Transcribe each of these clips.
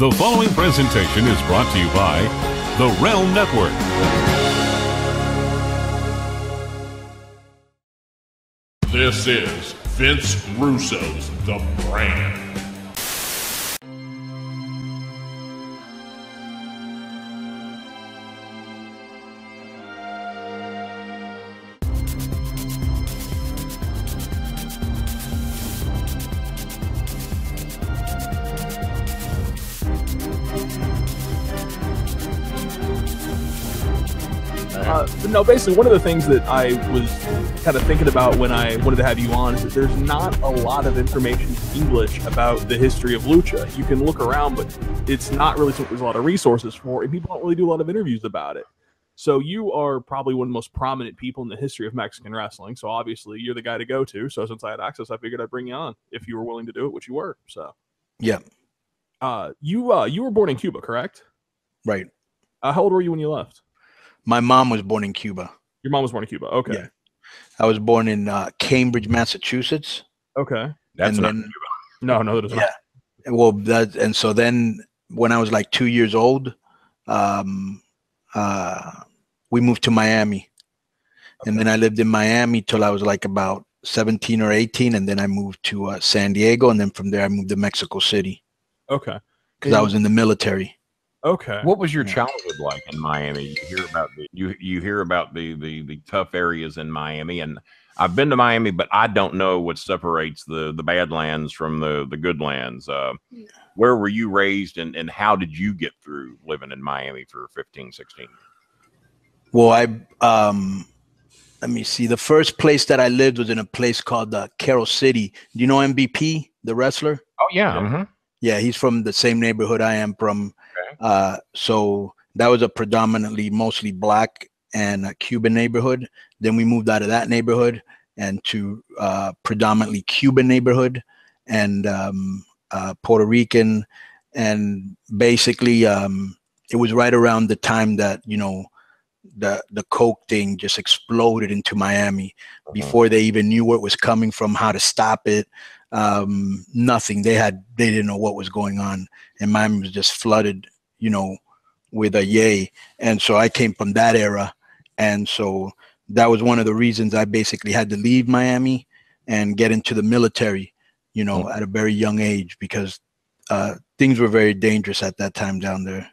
The following presentation is brought to you by the RELM Network. This is Vince Russo's The Brand. Basically, one of the things that I was kind of thinking about when I wanted to have you on is that there's not a lot of information in English about the history of lucha. You can look around, but it's not really something there's a lot of resources for, and people don't really do a lot of interviews about it. So you are probably one of the most prominent people in the history of Mexican wrestling. So obviously, you're the guy to go to. So since I had access, I figured I'd bring you on if you were willing to do it, which you were. So Yeah, uh, you uh, you were born in Cuba, correct? right. Uh, how old were you when you left? My mom was born in Cuba. Your mom was born in Cuba. Okay. Yeah. I was born in uh, Cambridge, Massachusetts. Okay. That's and not then, No, no, that is not. yeah. Well, that and so then when I was like two years old, um, uh, we moved to Miami, and then I lived in Miami till I was like about seventeen or eighteen, and then I moved to uh, San Diego, and then from there I moved to Mexico City Okay. because I was in the military. Okay. What was your childhood like in Miami? You hear about the you you hear about the the the tough areas in Miami, and I've been to Miami, but I don't know what separates the the Badlands from the the good lands. Uh, where were you raised, and and how did you get through living in Miami for 15, 16 years? Well, I um, let me see. The first place that I lived was in a place called uh, Carroll City. Do you know MVP, the wrestler? Oh yeah, Yeah. mhm. Yeah, he's from the same neighborhood I am from. Uh, so that was a predominantly mostly black and uh, Cuban neighborhood. Then we moved out of that neighborhood and to uh, predominantly Cuban neighborhood and um, uh, Puerto Rican. And basically, um, it was right around the time that you know the the coke thing just exploded into Miami Mhm. before they even knew where it was coming from, how to stop it. Um, nothing. They had they didn't know what was going on, and Miami was just flooded, you know, with a yay. And so I came from that era, and so that was one of the reasons I basically had to leave Miami and get into the military, you know, at a very young age because uh, things were very dangerous at that time down there.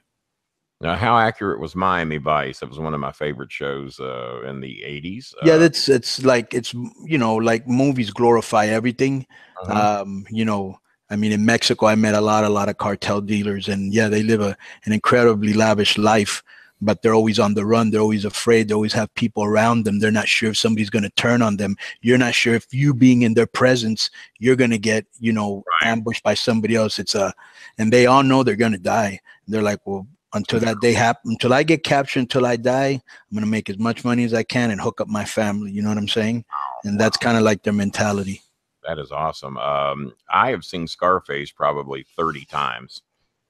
Now, how accurate was Miami Vice? It was one of my favorite shows uh, in the '80s. yeah Uh, that's it's like it's you know like movies glorify everything mhm. um you know i mean in mexico i met a lot a lot of cartel dealers and yeah they live a, an incredibly lavish life but they're always on the run. They're always afraid. They always have people around them. They're not sure if somebody's going to turn on them. You're not sure if you being in their presence you're going to get you know Right. ambushed by somebody else. It's a and they all know they're going to die. They're like well until that day happen until i get captured until i die i'm going to make as much money as i can and hook up my family. You know what i'm saying? Oh, and that's kind of like their mentality That is awesome. Um, I have seen Scarface probably 30 times.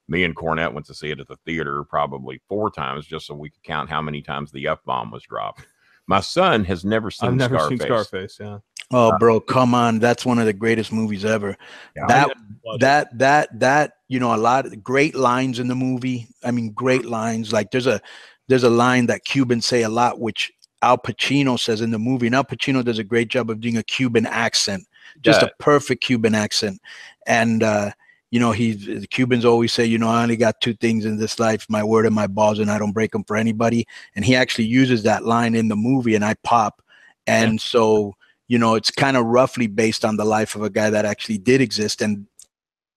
Me and Cornette went to see it at the theater probably four times just so we could count how many times the F bomb was dropped. My son has never seen I've never Scarface. seen Scarface. Yeah. Oh, bro, come on! That's one of the greatest movies ever. Yeah. That that that that you know a lot of great lines in the movie. I mean, great lines. Like there's a there's a line that Cubans say a lot, which Al Pacino says in the movie. And Al Pacino does a great job of doing a Cuban accent, just Yeah. a perfect Cuban accent. And uh, you know, he the Cubans always say, you know, I only got two things in this life: my word and my balls, and I don't break them for anybody. And he actually uses that line in the movie, and I pop. And so you know it's kind of roughly based on the life of a guy that actually did exist and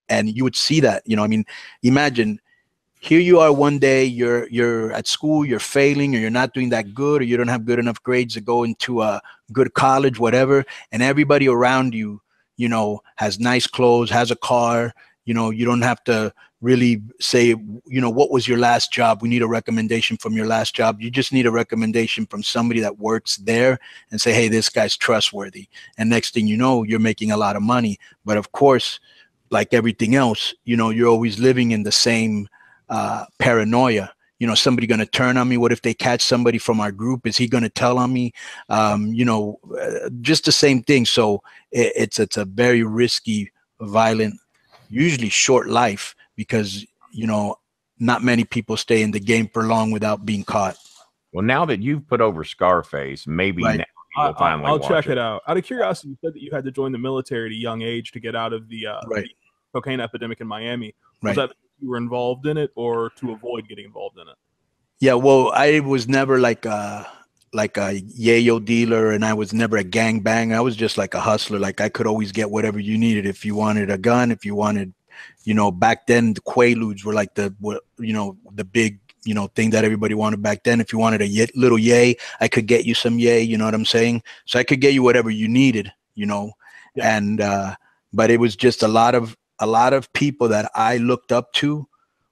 and you would see that you know i mean imagine here you are one day you're you're at school you're failing or you're not doing that good or you don't have good enough grades to go into a good college whatever and everybody around you you know has nice clothes has a car you know you don't have to really say you know what was your last job? We need a recommendation from your last job. You just need a recommendation from somebody that works there and say hey this guy's trustworthy. And next thing you know you're making a lot of money. But of course like everything else you know you're always living in the same uh, paranoia you know somebody going to turn on me what if they catch somebody from our group is he going to tell on me um, you know uh, just the same thing so it, it's it's a very risky violent usually short life because you know, not many people stay in the game for long without being caught. Well, now that you've put over Scarface, maybe Right. now I, you'll finally will watch check it. it out. Out of curiosity, you said that you had to join the military at a young age to get out of the, uh, Right. the cocaine epidemic in Miami. Was Right. that because you were involved in it, or to avoid getting involved in it? Yeah, well, I was never like a like a yayo dealer, and I was never a gang bang. I was just like a hustler. Like I could always get whatever you needed. If you wanted a gun, if you wanted, you know, back then the Quaaludes were like the you know the big you know thing that everybody wanted back then. If you wanted a little yay, I could get you some yay. You know what I'm saying? So I could get you whatever you needed. You know, Yeah. and uh, but it was just a lot of a lot of people that I looked up to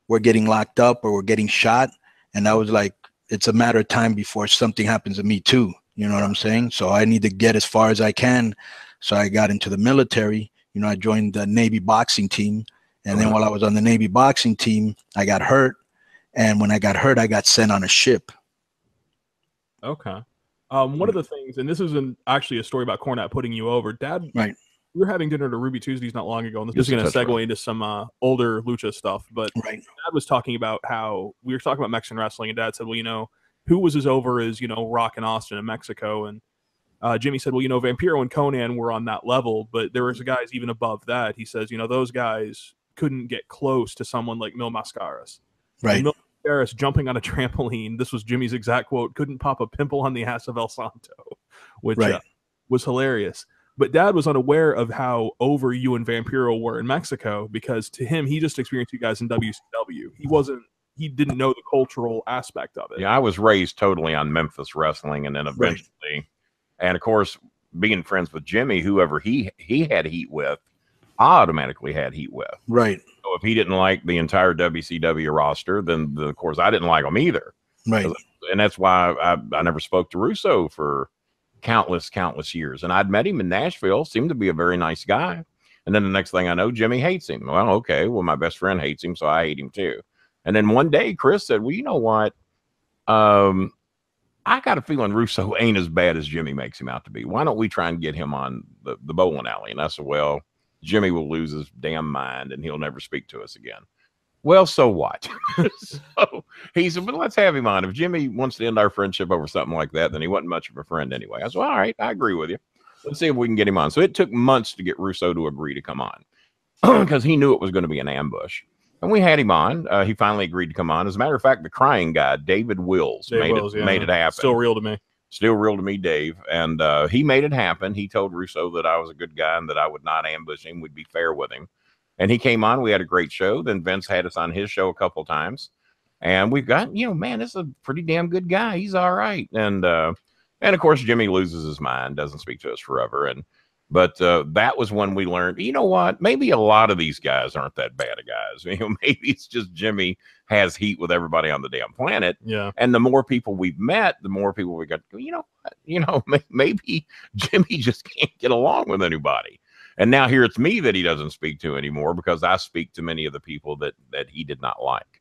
were getting locked up or were getting shot and I was like, it's a matter of time before something happens to me too. You know what I'm saying? So I need to get as far as I can. So I got into the military. You know, I joined the Navy boxing team, and then while I was on the Navy boxing team, I got hurt. And when I got hurt, I got sent on a ship. Okay. Um, one of the things, and this isn't actually a story about Cornette putting you over. Dad, Right. We were having dinner at a Ruby Tuesdays not long ago, and this Yes, is going to segue right. into some uh, older lucha stuff. But Right. Dad was talking about how we were talking about Mexican wrestling, and Dad said, "Well, you know, who was as over as you know Rock and Austin in Mexico?" And uh, Jimmy said, "Well, you know, Vampiro and Konnan were on that level, but there was guys even above that." He says, "You know, those guys couldn't get close to someone like Mil Mascaras." Right. Mil Mascaras jumping on a trampoline. This was Jimmy's exact quote. Couldn't pop a pimple on the ass of El Santo, which Right. uh, was hilarious. But Dad was unaware of how over you and Vampiro were in Mexico because to him, he just experienced you guys in WCW. He wasn't. He didn't know the cultural aspect of it. Yeah, I was raised totally on Memphis wrestling, and then eventually, and of course, being friends with Jimmy, whoever he he had heat with, I automatically had heat with. Right. So if he didn't like the entire WCW roster, then the, of course I didn't like him either, Right. and that's why I, I never spoke to Russo for countless countless years. And I'd met him in Nashville, seemed to be a very nice guy. And then the next thing I know, Jimmy hates him. Well, okay, well my best friend hates him, so I hate him too. And then one day, Chris said, "Well, you know what? Um, I got a feeling Russo ain't as bad as Jimmy makes him out to be. Why don't we try and get him on the, the Bolin Alley? And I said, Well, Jimmy will lose his damn mind and he'll never speak to us again. Well, so what? so he said, Well, let's have him on. If Jimmy wants to end our friendship over something like that, then he wasn't much of a friend anyway. I said, All right, I agree with you. Let's see if we can get him on. So it took months to get Russo to agree to come on because he knew it was going to be an ambush. And we had him on. Uh, he finally agreed to come on. As a matter of fact, the crying guy, David Wills, Dave made, Wills, it, yeah. made it happen Still real to me. still real to me, Dave. And uh, he made it happen. He told Russo that I was a good guy and that I would not ambush him, We'd be fair with him. And he came on. We had a great show. Then Vince had us on his show a couple times. And we've got, you know, man, this is a pretty damn good guy. He's all right. And uh, and of course, Jimmy loses his mind, doesn't speak to us forever. And but uh, that was when we learned, you know what? Maybe a lot of these guys aren't that bad of guys. You know, maybe it's just Jimmy has heat with everybody on the damn planet Yeah. and the more people we've met, the more people we got. You know, you know, maybe Jimmy just can't get along with anybody. And now here it's me that he doesn't speak to anymore because I speak to many of the people that that he did not like.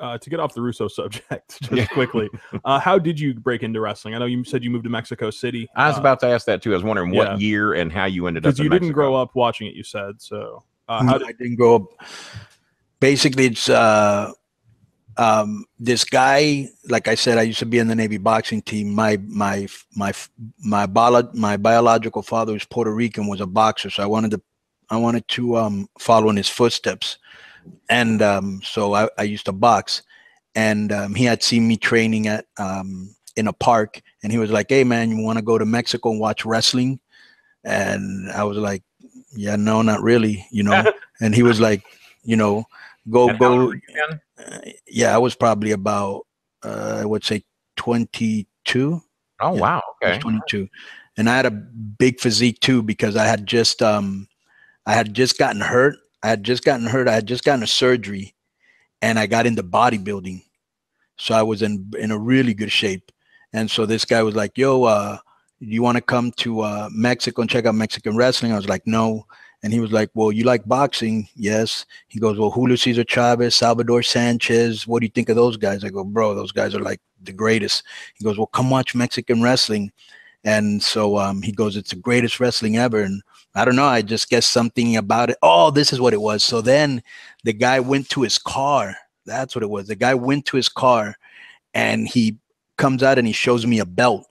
Uh, to get off the Russo subject, just Yeah. quickly, uh, how did you break into wrestling? I know you said you moved to Mexico City. I was about to ask that too. I was wondering what yeah. year and how you ended up. because in you didn't Mexico. grow up watching it. You said so. Uh, how did, I didn't grow up. Basically, it's uh, um, this guy. Like I said, I used to be in the Navy boxing team. My my my my bio, my biological father was Puerto Rican, was a boxer, so I wanted to I wanted to um, follow in his footsteps, and um, so I, I used to box. And um, he had seen me training at um, in a park, and he was like, "Hey, man, you want to go to Mexico and watch wrestling?" And I was like, "Yeah, no, not really," you know. and he was like, "You know, go And go." were you then? Uh, yeah, I was probably about uh, I would say 22. Oh Yeah. wow, okay. 22, and I had a big physique too because I had just um, I had just gotten hurt. I had just gotten hurt. I had just gotten a surgery, and I got into bodybuilding, so I was in in a really good shape. And so this guy was like, "Yo, uh, you want to come to uh, Mexico and check out Mexican wrestling?" I was like, "No." And he was like, Well, you like boxing? Yes. He goes, Well, Julio Cesar Chavez, Salvador Sanchez, what do you think of those guys? I go, Bro, those guys are like the greatest. He goes, Well, come watch Mexican wrestling. And so um, he goes, It's the greatest wrestling ever. And I don't know. I just guess something about it. Oh, this is what it was. So then the guy went to his car. That's what it was. The guy went to his car and he comes out and he shows me a belt.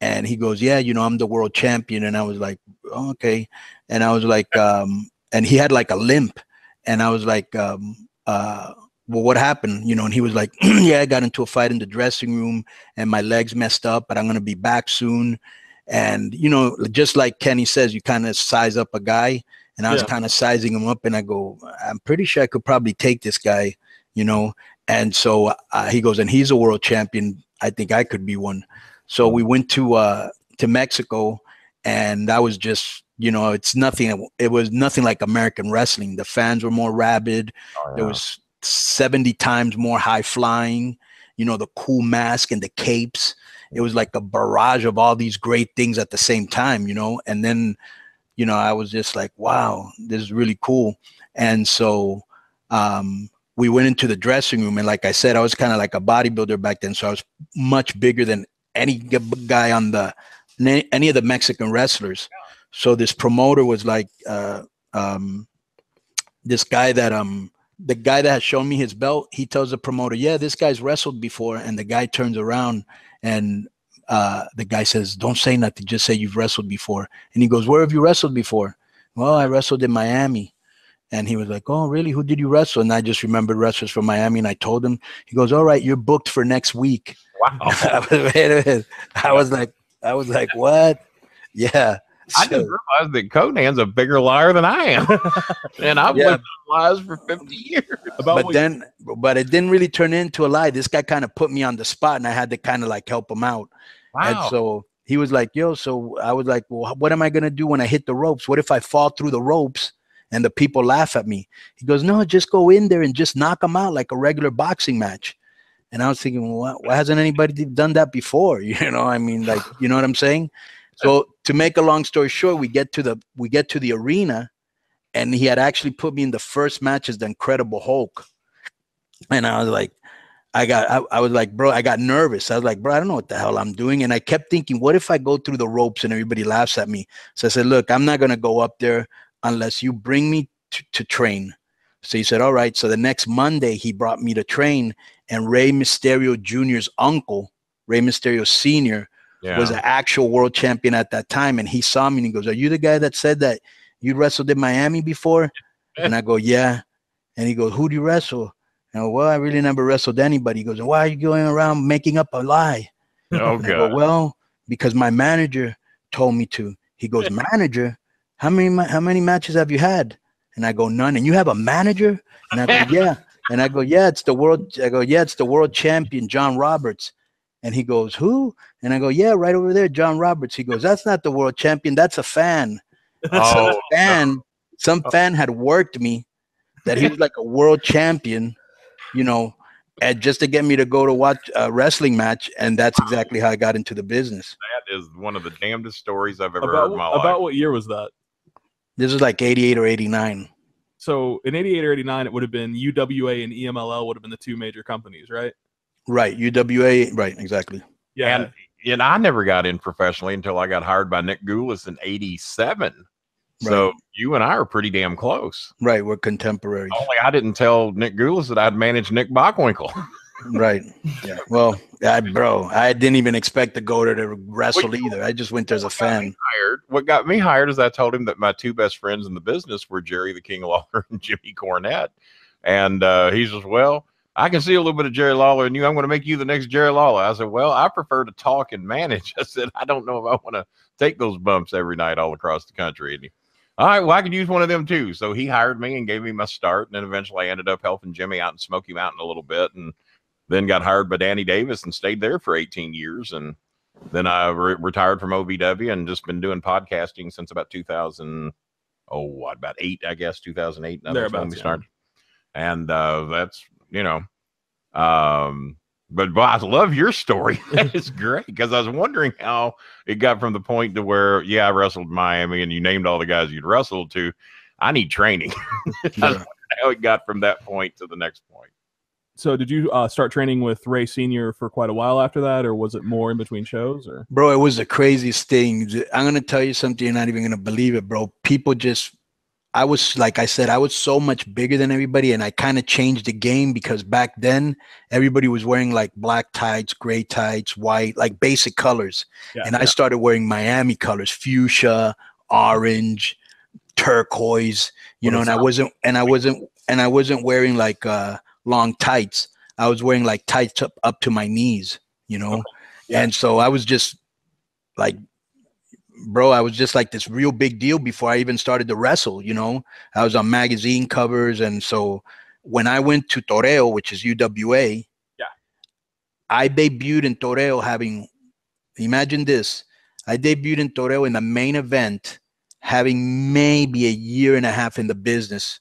And he goes, Yeah, you know, I'm the world champion. And I was like, oh, Okay. And I was like, um, and he had like a limp. And I was like, um, uh, well, what happened? You know, and he was like, yeah, I got into a fight in the dressing room and my legs messed up, but I'm going to be back soon. And, you know, just like Kenny says, you kind of size up a guy. And I was Yeah. kind of sizing him up and I go, I'm pretty sure I could probably take this guy, you know. And so uh, he goes, and he's a world champion. I think I could be one. So we went to uh, to Mexico, and that was just, you know, it's nothing. It was nothing like American wrestling. The fans were more rabid. Oh, There was 70 times more high flying, you know, the cool mask and the capes. It was like a barrage of all these great things at the same time, you know. And then, you know, I was just like, wow, this is really cool. And so um, we went into the dressing room. And like I said, I was kind of like a bodybuilder back then. So I was much bigger than any guy on the, any of the Mexican wrestlers. So this promoter was like, uh, um, this guy that, um, the guy that has shown me his belt, he tells the promoter, "Yeah, this guy's wrestled before." And the guy turns around and uh, the guy says, "Don't say nothing. Just say you've wrestled before." And he goes, "Where have you wrestled before?" Well, I wrestled in Miami. And he was like, "Oh, really? Who did you wrestle?" And I just remembered wrestlers from Miami, and I told him. He goes, "All right, you're booked for next week." Wow. I was, wait a minute. I was like, I was like, what? Yeah. I So- didn't realize that Konnan's a bigger liar than I am. and I've Yeah. lived lies for 50 years. About but what- then but it didn't really turn into a lie this guy kind of put me on the spot and i had to kind of like help him out Wow. and so he was like yo so i was like well what am i going to do when i hit the ropes what if i fall through the ropes and the people laugh at me he goes no just go in there and just knock them out like a regular boxing match and i was thinking well, why, why hasn't anybody done that before you know i mean like you know what i'm saying so to make a long story short we get to the we get to the arena and he had actually put me in the first match as the incredible hulk and I was like, I got, I, I was like, bro, I got nervous. I was like, bro, I don't know what the hell I'm doing. And I kept thinking, what if I go through the ropes and everybody laughs at me? So I said, look, I'm not going to go up there unless you bring me to, to train. So he said, all right. So the next Monday, he brought me to train, and Rey Mysterio Jr.'s uncle, Rey Mysterio Sr., yeah. was an actual world champion at that time. And he saw me and he goes, Are you the guy that said that you wrestled in Miami before? And I go, Yeah. And he goes, Who do you wrestle? And I go, Well, I really never wrestled anybody. He goes, Why are you going around making up a lie? oh, I go, well, because my manager told me to. He goes, Manager, how many how many matches have you had? And I go, None. And you have a manager? And I go, Yeah. And I go, Yeah, it's the world. I go, Yeah, it's the world champion, John Roberts. And he goes, Who? And I go, Yeah, right over there, John Roberts. He goes, That's not the world champion, that's a fan. So Oh, a fan, some oh. fan had worked me that he was like a world champion, you know, and just to get me to go to watch a wrestling match, and that's exactly how I got into the business. that is one of the damnedest stories I've ever heard about in my about life. what year was that? This was like 88 or 89. So in 88 or 89, it would have been UWA and EMLL would have been the two major companies, right? Right. UWA. Right. Exactly. Yeah. And and I never got in professionally until I got hired by Nick Gulas in '87. So Right. you and I are pretty damn close. Right. We're contemporaries. Only I didn't tell Nick Gulas that I'd managed Nick Bockwinkel. Right. Yeah. Well, I, bro, I didn't even expect to go there to wrestle Wait, either. I just went there as a What got me fan. hired. What got me hired is I told him that my two best friends in the business were Jerry the King Lawler and Jimmy Cornette, and uh, he says, "Well, I can see a little bit of Jerry Lawler in you. I'm going to make you the next Jerry Lawler." I said, "Well, I prefer to talk and manage." I said, "I don't know if I want to take those bumps every night all across the country." And he, all right, well, I could use one of them too. So he hired me and gave me my start, and then eventually I ended up helping Jimmy out in Smoky Mountain a little bit, and then got hired by Danny Davis and stayed there for 18 years, and then I re- retired from OVW and just been doing podcasting since about 2000. Oh, what, about eight, I guess, 2008. That's when Thereabouts, we yeah. started. And uh, that's, you know, um, but, but I love your story. it's great because I was wondering how it got from the point to where, yeah, I wrestled in Miami and you named all the guys you'd wrestled to. I need training. Yeah. wondering how it got from that point to the next point. so did you uh, start training with Rey Senior for quite a while after that, or was it more in between shows? Or bro, it was the craziest thing. I'm gonna tell you something. You're not even gonna believe it, bro. People just, I was like I said, I was so much bigger than everybody, and I kind of changed the game because back then everybody was wearing like black tights, gray tights, white, like basic colors, yeah, and I started wearing Miami colors, fuchsia, orange, turquoise, you What know, and I wasn't, and I wasn't, and I wasn't wearing like uh long tights. I was wearing like tights up, up to my knees, you know? Yeah. And so I was just like, bro, I was just like this real big deal before I even started to wrestle, you know? I was on magazine covers. And so when I went to Toreo, which is UWA, Yeah. I debuted in Toreo having, imagine this, I debuted in Toreo in the main event, having maybe a year and a half in the business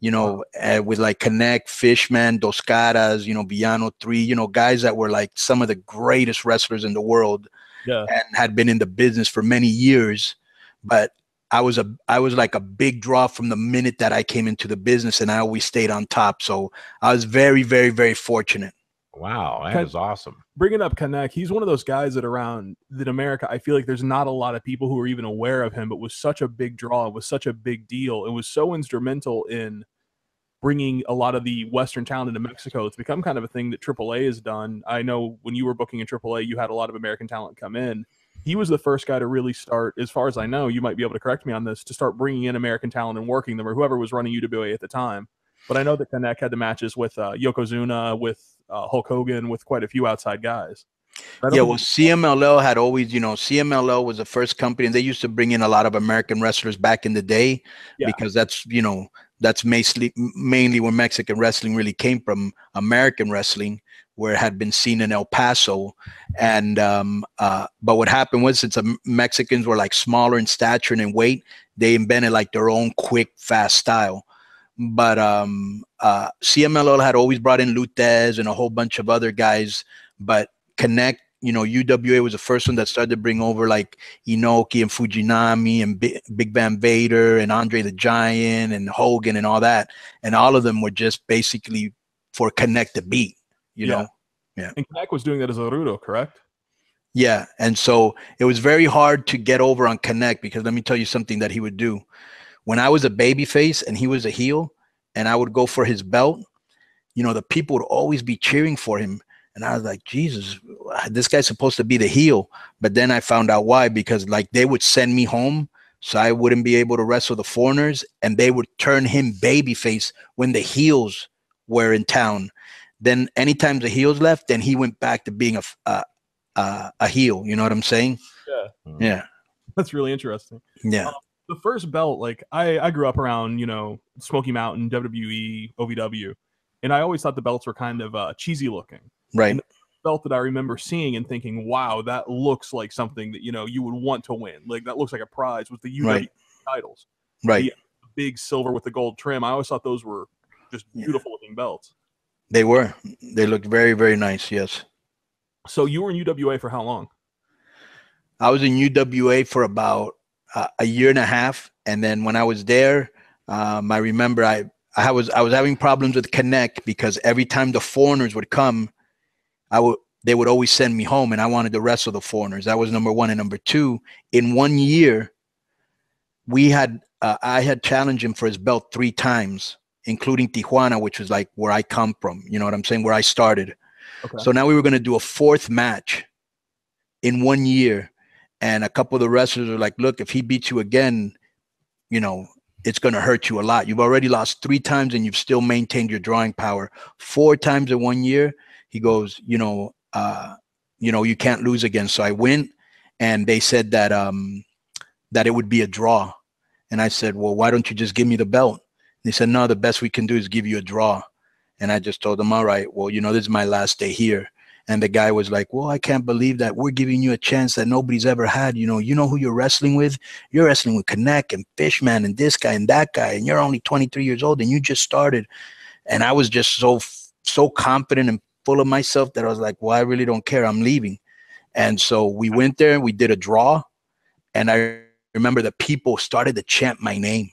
you know, uh, with like Canek, Fishman, Dos Caras, you know, Villano 3, you know, guys that were like some of the greatest wrestlers in the world yeah, and had been in the business for many years. But I was a I was like a big draw from the minute that I came into the business and I always stayed on top. So I was very, very, very fortunate. Wow, that Okay. is awesome. bringing up Canek, he's one of those guys that around that America, I feel like there's not a lot of people who are even aware of him, but was such a big draw, was such a big deal, and was so instrumental in bringing a lot of the Western talent into Mexico. It's become kind of a thing that AAA has done. I know when you were booking in AAA, you had a lot of American talent come in. He was the first guy to really start, as far as I know, you might be able to correct me on this, to start bringing in American talent and working them, or whoever was running UWA at the time. But I know that Canek had the matches with uh, Yokozuna, with uh, Hulk Hogan, with quite a few outside guys. Yeah, well, CMLL had always, you know, CMLL was the first company, and they used to bring in a lot of American wrestlers back in the day Yeah. because that's, you know, that's mainly mainly where Mexican wrestling really came from, American wrestling, where it had been seen in El Paso, and um, uh, but what happened was since the Mexicans were like smaller in stature and in weight, they invented like their own quick, fast style. But um, uh, CMLL had always brought in Lou Thesz and a whole bunch of other guys, but Canek, you know, UWA was the first one that started to bring over like Inoki and Fujinami and Bi- Big Van Vader and Andre the Giant and Hogan and all that. And all of them were just basically for Canek the beat, you Yeah. know? And Canek was doing that as a Rudo, correct? Yeah. And so it was very hard to get over on Canek because let me tell you something that he would do. When I was a baby face and he was a heel and I would go for his belt, you know, the people would always be cheering for him. And I was like, Jesus, this guy's supposed to be the heel. But then I found out why because like they would send me home so I wouldn't be able to wrestle the foreigners and they would turn him babyface when the heels were in town. Then anytime the heels left, then he went back to being a uh, uh, a heel. You know what I'm saying? Yeah. Mm-hmm. Yeah. That's really interesting. Yeah. Um, the first belt, like I, I grew up around, you know, Smoky Mountain, WWE, OVW, and I always thought the belts were kind of uh, cheesy looking. Right. Belt that I remember seeing and thinking, wow, that looks like something that you know you would want to win. Like that looks like a prize. Was the UW Right. titles, Right. Yeah. big silver with the gold trim? I always thought those were just beautiful looking belts. They were. They looked very, very nice. Yes. So you were in UWA for how long? I was in UWA for about uh, a year and a half, and then when I was there, um, I remember I I was I was having problems with Canek because every time the foreigners would come, I would they would always send me home, and I wanted to wrestle the foreigners. That was number one, and number two, in one year, we had uh, I had challenged him for his belt three times, including Tijuana, which was like where I come from. You know what I'm saying? Where I started. Okay. So now we were going to do a fourth match in one year. And a couple of the wrestlers are like, look, if he beats you again, you know, it's going to hurt you a lot. You've already lost three times and you've still maintained your drawing power. Four times in one year, he goes, you know, uh, you know, you can't lose again. So I went and they said that um that it would be a draw. And I said, Well, why don't you just give me the belt? They said, No, the best we can do is give you a draw. And I just told them, All right, well, you know, this is my last day here. And the guy was like, Well, I can't believe that we're giving you a chance that nobody's ever had. You know, you know who you're wrestling with? You're wrestling with Canek and Fishman and this guy and that guy, and you're only 23 years old and you just started. And I was just so so confident and full of myself that I was like, Well, I really don't care. I'm leaving. And so we went there and we did a draw. And I remember the people started to chant my name.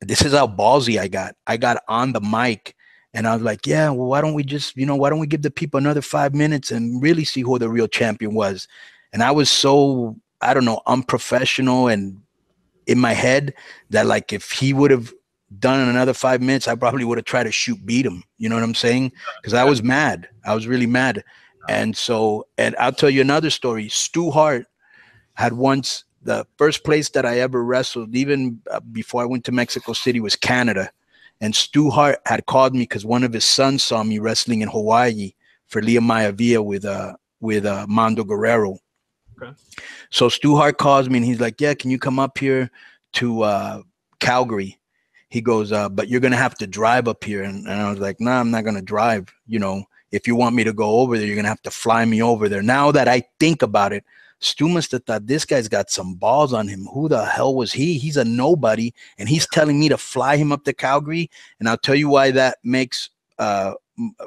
This is how ballsy I got. I got on the mic And I was like, yeah, well, why don't we just, you know, why don't we give the people another five minutes and really see who the real champion was? And I was so, I don't know, unprofessional and in my head that like if he would have done in another five minutes, I probably would have tried to shoot beat him. You know what I'm saying? Because I was mad. I was really mad. And so, and I'll tell you another story. Stu Hart had once the first place that I ever wrestled, even uh, before I went to Mexico City, was Canada. And Stu Hart had called me because one of his sons saw me wrestling in Hawaii for Lia Maivia with uh with uh, Mando Guerrero. Okay. So Stu Hart calls me and he's like, "Yeah, can you come up here to uh, Calgary?" He goes, uh, "But you're gonna have to drive up here." And, and I was like, "Nah, I'm not gonna drive. You know, if you want me to go over there, you're gonna have to fly me over there." Now that I think about it, Stu must have thought this guy's got some balls on him. Who the hell was he? He's a nobody, and he's telling me to fly him up to Calgary. And I'll tell you why that makes uh, uh,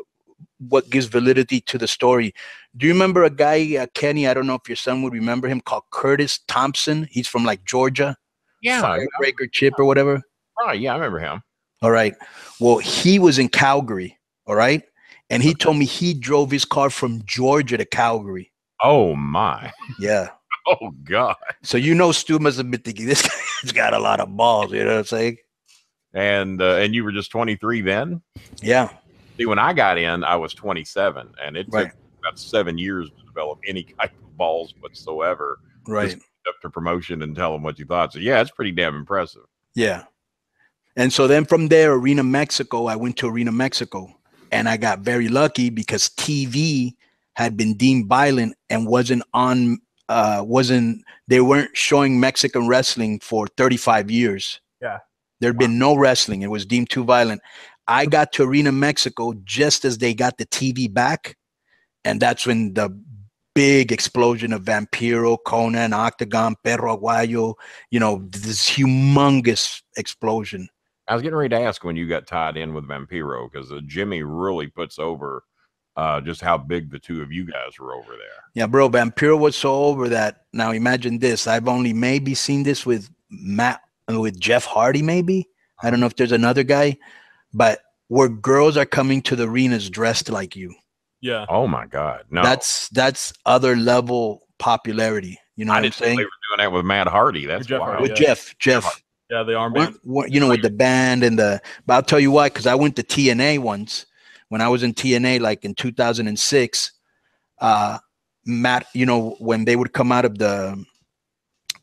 what gives validity to the story. Do you remember a guy, uh, Kenny? I don't know if your son would remember him, called Curtis Thompson. He's from like Georgia. Yeah, Firebreaker Chip or whatever. Right. Yeah, I remember him. All right. Well, he was in Calgary. All right. And he told me he drove his car from Georgia to Calgary. Oh my. Yeah. Oh God. So you know Stu must have been thinking this guy's got a lot of balls, you know what I'm saying? And uh, and you were just 23 then. Yeah. See, when I got in, I was 27, and it Right. took about seven years to develop any type of balls whatsoever. Right. Up to promotion and tell them what you thought. So yeah, it's pretty damn impressive. Yeah. And so then from there, Arena Mexico, I went to Arena Mexico and I got very lucky because TV had been deemed violent and wasn't on, uh, wasn't, they weren't showing Mexican wrestling for 35 years. Yeah. There'd been no wrestling. It was deemed too violent. I got to Arena Mexico just as they got the TV back. And that's when the big explosion of Vampiro, Konnan, Octagon, Perro Aguayo, you know, this humongous explosion. I was getting ready to ask when you got tied in with Vampiro because uh, Jimmy really puts over uh, just how big the two of you guys were over there. Yeah, bro, Vampiro was so over that. Now imagine this. I've only maybe seen this with Matt, uh, with Jeff Hardy, maybe. I don't know if there's another guy, but where girls are coming to the arenas dressed like you. Yeah. Oh my God! No, That's that's other level popularity. You know I what I'm didn't know saying? they were doing that with Matt Hardy. That's Jeff wild. Hardy, With yeah. Jeff, Jeff. Yeah. The armband. Weren't- you know, with the band and the. But I'll tell you why, because I went to TNA once when I was in TNA, like in 2006. Uh, Matt, you know, when they would come out of the,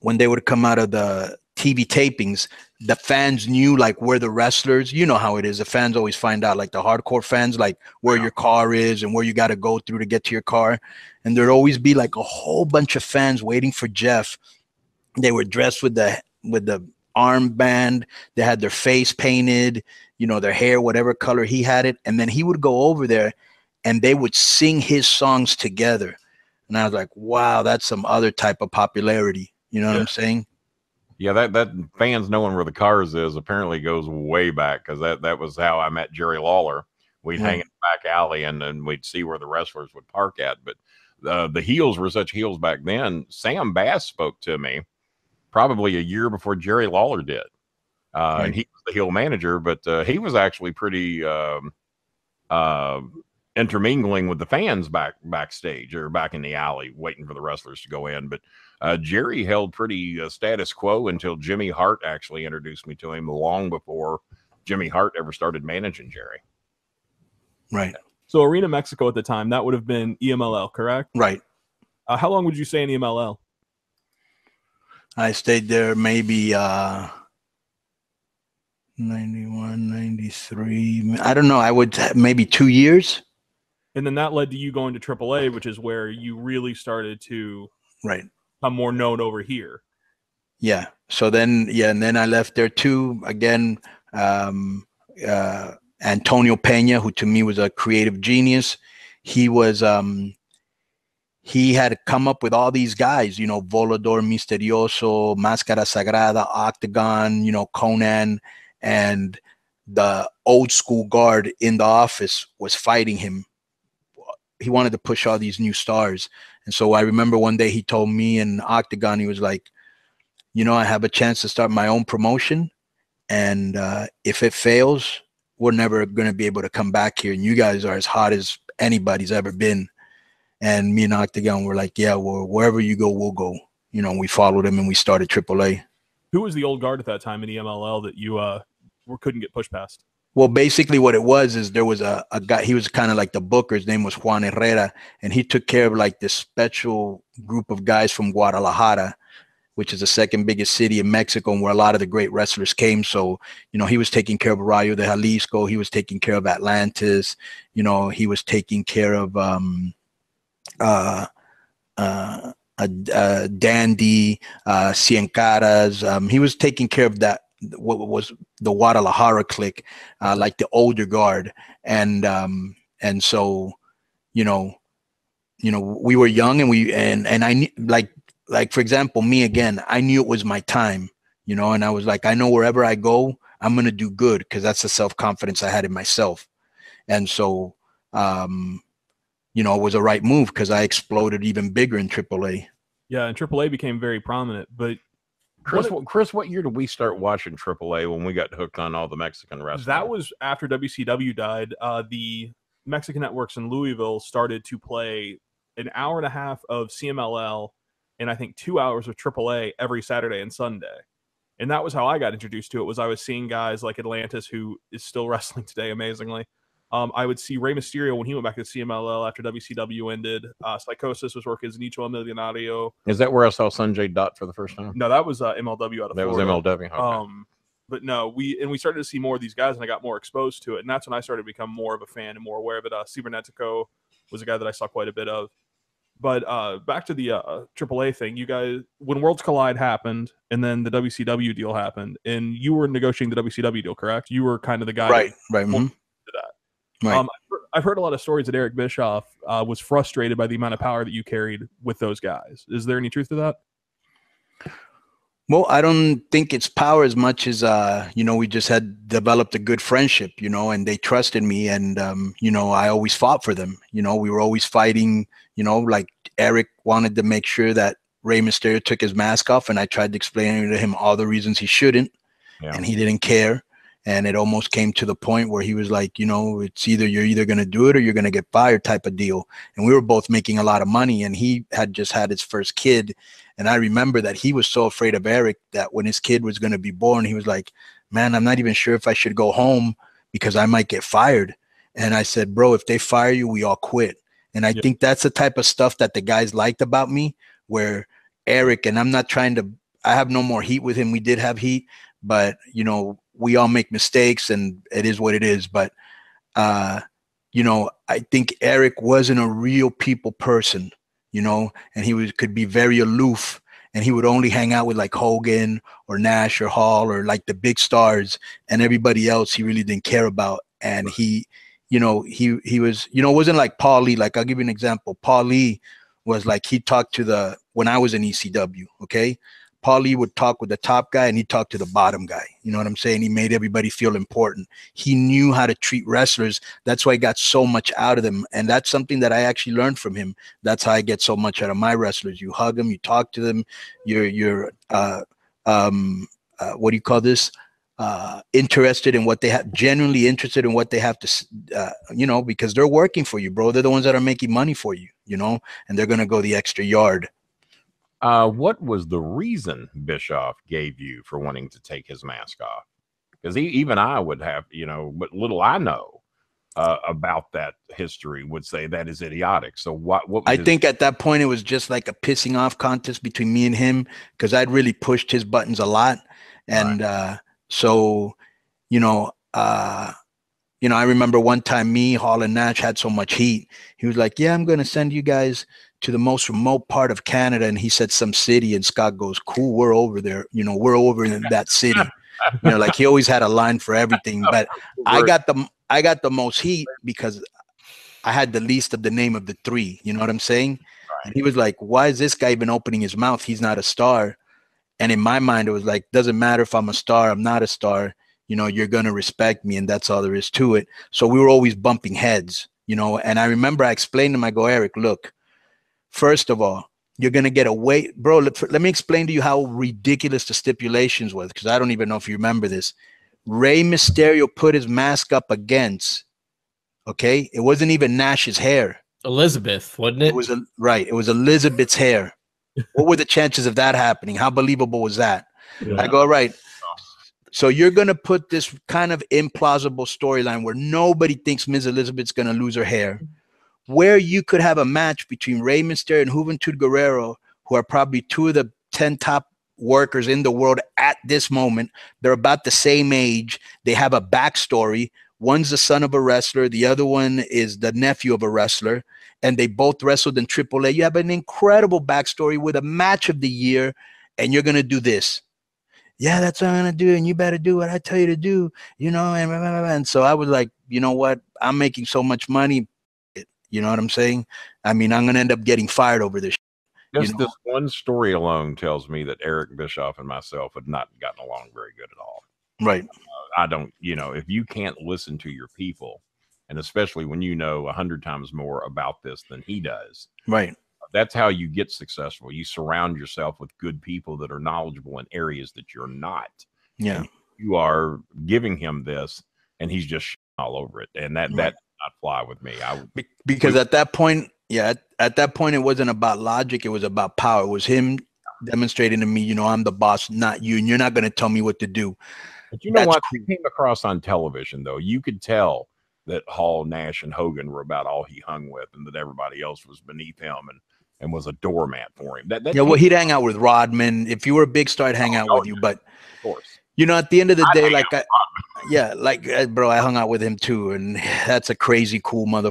when they would come out of the TV tapings, the fans knew like where the wrestlers. You know how it is. The fans always find out, like the hardcore fans, like where Yeah. your car is and where you got to go through to get to your car. And there'd always be like a whole bunch of fans waiting for Jeff. They were dressed with the with the armband. They had their face painted, you know, their hair, whatever color he had it. And then he would go over there and they would sing his songs together. And I was like, wow, that's some other type of popularity. You know what I'm saying? Yeah, that that fans knowing where the cars is apparently goes way back because that that was how I met Jerry Lawler. We'd Yeah. hang in the back alley and then we'd see where the wrestlers would park at. But uh, the heels were such heels back then. Sam Bass spoke to me probably a year before Jerry Lawler did, uh, and he was the heel manager. But uh, he was actually pretty um, uh, intermingling with the fans back backstage or back in the alley, waiting for the wrestlers to go in. But uh, Jerry held pretty uh, status quo until Jimmy Hart actually introduced me to him long before Jimmy Hart ever started managing Jerry. Right. So Arena Mexico at the time, that would have been E EMLL, correct? Right. Uh, how long would you say in EMLL? I stayed there maybe uh 91, 93. I don't know. I would maybe two years. And then that led to you going to AAA, which is where you really started to Right. become more known over here. Yeah. So then, yeah, and then I left there too. Again, um, uh, Antonio Pena, who to me was a creative genius. He was, um, he had come up with all these guys, you know, Volador Misterioso, Máscara Sagrada, Octagon, you know, Konnan, and the old school guard in the office was fighting him. He wanted to push all these new stars. And so I remember one day he told me and Octagon, he was like, you know, I have a chance to start my own promotion. And uh, if it fails, we're never going to be able to come back here. And you guys are as hot as anybody's ever been. And me and Octagon were like, yeah, well, wherever you go, we'll go. You know, we followed him and we started AAA. Who was the old guard at that time in the MLL that you uh couldn't get pushed past? Well, basically, what it was is there was a, a guy. He was kind of like the booker. His name was Juan Herrera, and he took care of like this special group of guys from Guadalajara, which is the second biggest city in Mexico, and where a lot of the great wrestlers came. So, you know, he was taking care of Rayo de Jalisco. He was taking care of Atlantis. You know, he was taking care of um, uh, uh, uh, Dandy, uh, Cien Caras. Um, he was taking care of that what was the Guadalajara clique, uh, like the older guard, and um, and so, you know, you know, we were young and we and and I like like for example, me again, I knew it was my time, you know, and I was like, I know wherever I go, I'm gonna do good because that's the self confidence I had in myself, and so, um, you know, it was a right move because I exploded even bigger in AAA. Yeah, and AAA became very prominent, but Chris, what, Chris, what year did we start watching AAA when we got hooked on all the Mexican wrestling? That was after WCW died. Uh, the Mexican networks in Louisville started to play an hour and a half of CMLL and I think two hours of AAA every Saturday and Sunday. And that was how I got introduced to it. Was I was seeing guys like Atlantis, who is still wrestling today, amazingly, um, I would see Rey Mysterio when he went back to CMLL after WCW ended. Uh, Psicosis was working as Nicho Millionario. Is that where I saw Sonjay Dutt for the first time? No, that was uh, MLW out of that Florida. was MLW. Okay. Um, but no, we and we started to see more of these guys, and I got more exposed to it, and that's when I started to become more of a fan and more aware of it. Uh, Cibernetico was a guy that I saw quite a bit of. But uh, back to the uh, AAA thing, you guys, when Worlds Collide happened, and then the WCW deal happened, and you were negotiating the WCW deal, correct? You were kind of the guy, right? Right. Mm-hmm. Right. Um, I've heard a lot of stories that Eric Bischoff uh, was frustrated by the amount of power that you carried with those guys. Is there any truth to that? Well, I don't think it's power as much as uh, you know, we just had developed a good friendship, you know, and they trusted me and um, you know, I always fought for them. You know, we were always fighting, you know, like Eric wanted to make sure that Rey Mysterio took his mask off and I tried to explain to him all the reasons he shouldn't yeah. and he didn't care and it almost came to the point where he was like you know it's either you're either going to do it or you're going to get fired type of deal. And we were both making a lot of money and he had just had his first kid. And i remember that he was so afraid of eric that when his kid was going to be born he was like man i'm not even sure if i should go home because i might get fired. And i said bro if they fire you we all quit. And i yeah. think that's the type of stuff that the guys liked about me where eric and i'm not trying to i have no more heat with him. We did have heat but you know we all make mistakes and it is what it is. But, uh, you know, I think Eric wasn't a real people person, you know, and he was, could be very aloof and he would only hang out with like Hogan or Nash or Hall or like the big stars and everybody else he really didn't care about. And he, you know, he, he was, you know, wasn't like Paulie. Like I'll give you an example. Paulie was like, he talked to the, when I was in ECW, okay. Paulie would talk with the top guy and he talked to the bottom guy. You know what I'm saying? He made everybody feel important. He knew how to treat wrestlers. That's why I got so much out of them. And that's something that I actually learned from him. That's how I get so much out of my wrestlers. You hug them, you talk to them, you're you're uh um uh, what do you call this? Uh, interested in what they have, genuinely interested in what they have to, uh, you know, because they're working for you, bro. They're the ones that are making money for you, you know, and they're gonna go the extra yard uh, what was the reason Bischoff gave you for wanting to take his mask off? Because even I would have, you know, but little I know uh, about that history would say that is idiotic. So what? What I his- think at that point it was just like a pissing off contest between me and him because I'd really pushed his buttons a lot, and right. uh, so you know. Uh, you know, I remember one time me, Hall, and Nash had so much heat. He was like, "Yeah, I'm going to send you guys to the most remote part of Canada, and he said some city, and Scott goes, "Cool, we're over there. You know, we're over in that city." you know, like he always had a line for everything. But I got the I got the most heat because I had the least of the name of the three. You know what I'm saying? And he was like, "Why is this guy even opening his mouth? He's not a star." And in my mind, it was like, doesn't matter if I'm a star, I'm not a star. You know, you're gonna respect me, and that's all there is to it. So we were always bumping heads. You know, and I remember I explained to him, I go, Eric, look, First of all, you're going to get away, bro. Let, let, me explain to you how ridiculous the stipulations was because I don't even know if you remember this. Rey Mysterio put his mask up against. Okay, it wasn't even Nash's hair. Elizabeth, wasn't it? It was a, right. It was Elizabeth's hair. what were the chances of that happening? How believable was that? I go, all right. So you're gonna put this kind of implausible storyline where nobody thinks Ms. Elizabeth's gonna lose her hair, where you could have a match between Rey Mysterio and Juventud Guerrera, who are probably two of the ten top workers in the world at this moment. They're about the same age. They have a backstory. One's the son of a wrestler, the other one is the nephew of a wrestler, and they both wrestled in AAA. You have an incredible backstory with a match of the year, and you're gonna do this. Yeah, that's what I'm gonna do, and you better do what I tell you to do, you know. And, and so I was like, you know what? I'm making so much money. You know what I'm saying? I mean, I'm gonna end up getting fired over this. Just you know? this one story alone tells me that Eric Bischoff and myself had not gotten along very good at all. Right. Uh, I don't, you know, if you can't listen to your people, and especially when you know a hundred times more about this than he does, Right. that's how you get successful. You surround yourself with good people that are knowledgeable in areas that you're not. Yeah. You are giving him this, and he's just all over it, and that Right. that not fly with me. I Be- because at that point, yeah, at, at that point, it wasn't about logic; it was about power. It was him demonstrating to me, you know, I'm the boss, not you, and you're not going to tell me what to do. But you know That's what? I came across on television though. You could tell that Hall, Nash, and Hogan were about all he hung with, and that everybody else was beneath him and and was a doormat for him. That, that Yeah, well, he'd hang out with Rodman. If you were a big star, I'd hang oh, out Oh, with you. But of course. You know, at the end of the I'd day, like, I, yeah, like, uh, bro, I hung out with him too, and that's a crazy cool mother.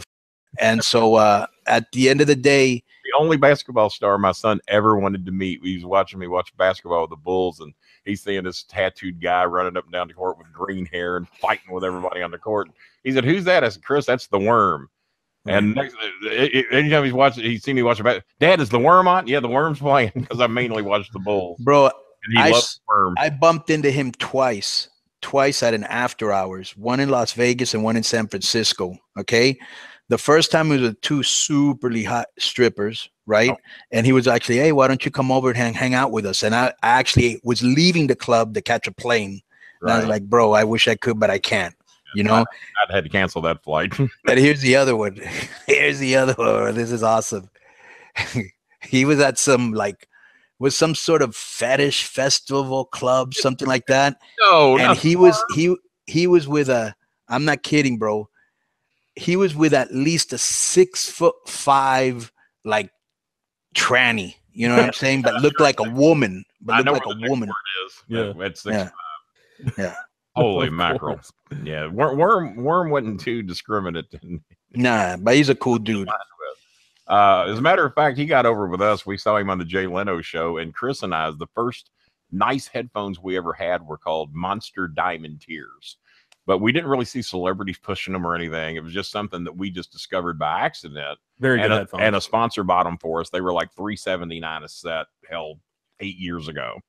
And so, uh, at the end of the day, The only basketball star my son ever wanted to meet. He was watching me watch basketball with the Bulls, and he's seeing this tattooed guy running up and down the court with green hair and fighting with everybody on the court. He said, "Who's that?" I said, "Chris, that's the Worm." And next, uh, it- anytime he's watching, he's seen me watch about. Dad, is the worm on? Yeah, the worm's playing because I mainly watch the Bulls. bro, I I bumped into him twice, twice at an after hours, one in Las Vegas and one in San Francisco. Okay. The first time it was with two superly hot strippers, right? Oh. And he was actually, hey, why don't you come over and hang, hang out with us? And I, I actually was leaving the club to catch a plane. And I was like, bro, I wish I could, but I can't. You know, I'd had to cancel that flight. but here's the other one. Here's the other one. This is awesome. he was at some like was some sort of fetish festival club, something like that no, and he the was he he was with a i'm not kidding bro he was with at least a six foot five like tranny you know what i'm saying but looked like a woman but I looked know like what a next woman is. Yeah. Yeah, it's six Yeah. five. Yeah. Holy Of mackerel! Yeah, worm, worm, worm wasn't too discriminate. nah but he's a cool dude Uh, as a matter of fact, he got over with us. We saw him on the Jay Leno show, and Chris and I, the first nice headphones we ever had were called Monster Diamond Tears. But we didn't really see celebrities pushing them or anything. It was just something that we just discovered by accident. Very good and, a, and a sponsor bought them for us. They were like three seventy nine a set, held eight years ago.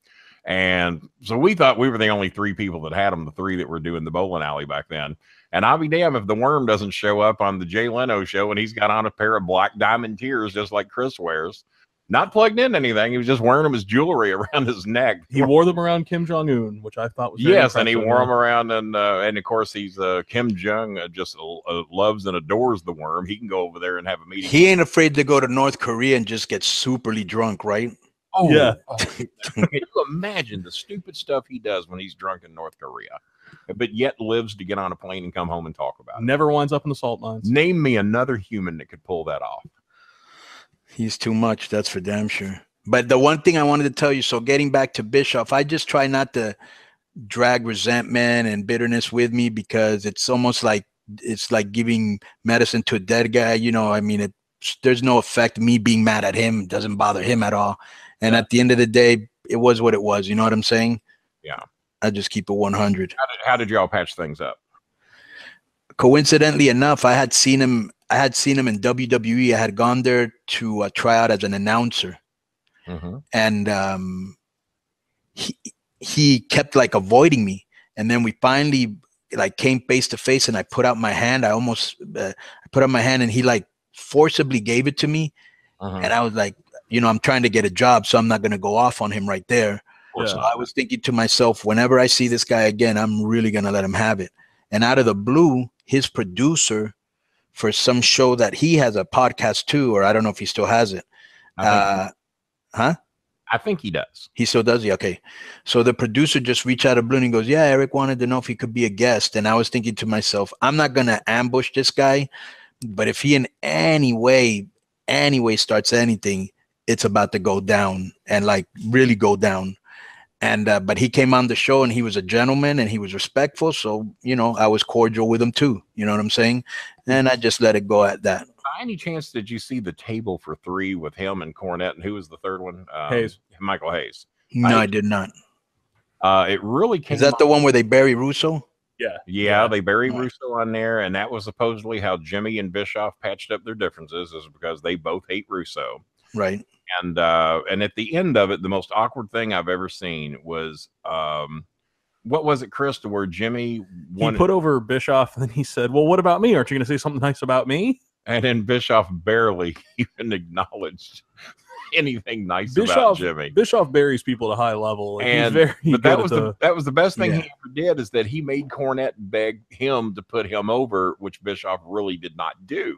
And so we thought we were the only three people that had them, the three that were doing the Bolin Alley back then. And I'll be damned if the worm doesn't show up on the Jay Leno show and he's got on a pair of black diamond tears just like Chris wears. Not plugged in anything. He was just wearing them as jewelry around his neck. he wore them around Kim Jong Un, which I thought was very Yes, and he wore them around, and uh, and of course he's uh, Kim Jong uh, just uh, loves and adores the worm. He can go over there and have a meeting. he ain't afraid to go to north korea and just get superly drunk right Oh, Yeah. oh, can you imagine the stupid stuff he does when he's drunk in North Korea, but yet lives to get on a plane and come home and talk about it? Never winds up in the salt mines. Name me another human that could pull that off. He's too much, that's for damn sure. But the one thing I wanted to tell you, so getting back to Bischoff, I just try not to drag resentment and bitterness with me because it's almost like it's like giving medicine to a dead guy. You know, I mean, it there's no effect. Me being mad at him doesn't bother him at all. And at the end of the day, it was what it was. You know what I'm saying? Yeah. I just keep it 100. How did, how did y'all patch things up? coincidentally enough, I had seen him. I had seen him in WWE. I had gone there to uh, try out as an announcer, and um, he he kept like avoiding me. And then we finally like came face to face, and I put out my hand. I almost uh, I put out my hand, and he like forcibly gave it to me. Mhm. And I was like, you know, I'm trying to get a job, so I'm not gonna go off on him right there. Yeah. not. I was thinking to myself, whenever I see this guy again, I'm really gonna let him have it. And out of the blue, his producer for some show that he has a podcast too, or I don't know if he still has it. Uh, huh? I think he does. He still does. Yeah. Okay. So the producer just reached out of blue and he goes, "Yeah, Eric wanted to know if he could be a guest." And I was thinking to myself, I'm not gonna ambush this guy, but if he in any way, any way starts anything, it's about to go down and like really go down. And uh, but he came on the show and he was a gentleman and he was respectful. So you know, I was cordial with him too. You know what I'm saying? And I just let it go at that. By any chance, did you see the table for three with him and Cornette, and who was the third one? Um, Hayes. Michael Hayes. No, I- I did not. Uh, it really came. Is that the one where they bury Russo? Yeah. Yeah, they bury Yeah. Russo on there, and that was supposedly how Jimmy and Bischoff patched up their differences, is because they both hate Russo. Right. And uh, and at the end of it, the most awkward thing I've ever seen was um, what was it, Chris, to where Jimmy He put over Bischoff, and then he said, "Well, what about me? Aren't you going to say something nice about me?" and then Bischoff barely even acknowledged anything nice about Bischoff, Jimmy. Bischoff buries people to high level. Like, And- he's very but that was at the, that was the best thing Yeah. he ever did is that he made Cornette beg him to put him over, which Bischoff really did not do.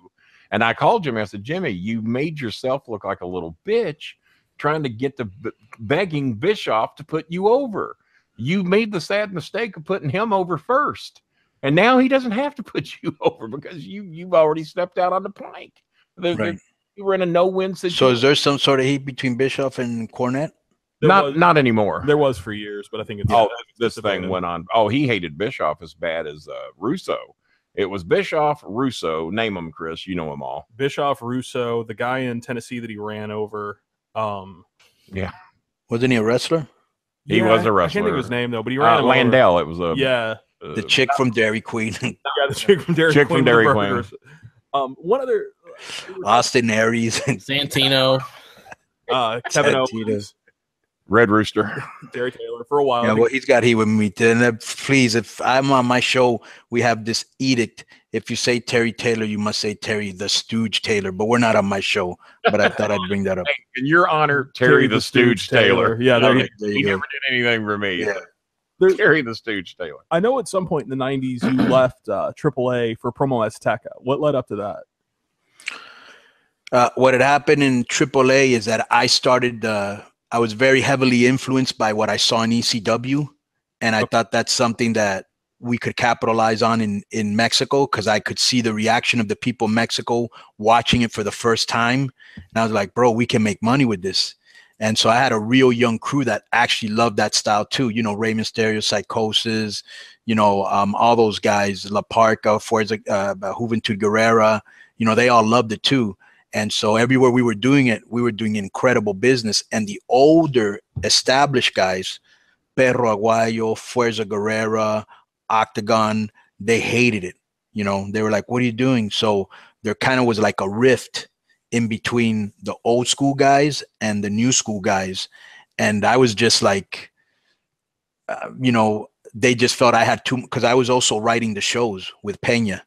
And I called Jimmy. I said, Jimmy, you made yourself look like a little bitch trying to get the begging Bischoff to put you over. You made the sad mistake of putting him over first, and now he doesn't have to put you over because you you've already stepped out on the plank. The- the- Right. you were in a no-win situation. So is there some sort of heat between Bischoff and Cornette? There not was, not anymore. there was for years, but I think it's oh, it's this thing went on. Oh, he hated Bischoff as bad as uh, Russo. It was Bischoff, Russo. Name them, Chris. You know them all. Bischoff, Russo, the guy in Tennessee that he ran over. Um, yeah. Wasn't he a wrestler? He was a wrestler. I can't think of his name though, but he ran Uh, him over. Landell. It was a Yeah, uh, The chick from Dairy Queen, yeah, the chick from Dairy Chick Queen. from Dairy Queen. Um, one other. Austin Aries. And Santino. Uh, Kevin Santino. Owens, Red Rooster. Terry Taylor for a while. yeah, well, he's got heat with me. Then uh, please, if I'm on my show, we have this edict. If you say Terry Taylor, you must say Terry the Stooge Taylor. But we're not on my show. But I thought I'd bring that up. In your honor, Terry, the, Stooge Taylor. Yeah, there Okay, you- There he you go. never did anything for me. Yeah. There- Terry the Stooge Taylor. I know at some point in the '90s you left uh, AAA for Promo Azteca. What led up to that? Uh, what had happened in AAA is that I started. Uh, I was very heavily influenced by what I saw in ECW, and I thought that's something that we could capitalize on in in Mexico because I could see the reaction of the people in Mexico watching it for the first time, and I was like, "Bro, we can make money with this." And so I had a real young crew that actually loved that style too. You know, Rey Mysterio, Psychosis, you know, um, all those guys, La Parka, Fuerza, uh, Juventud Guerrera. You know, they all loved it too. And so everywhere we were doing it, we were doing incredible business. And the older established guys, Perro Aguayo, Fuerza Guerrera, Octagon, they hated it. You know, they were like, what are you doing? So there kind of was like a rift in between the old school guys and the new school guys. And I was just like, uh, you know, they just felt I had too, because I was also writing the shows with Pena.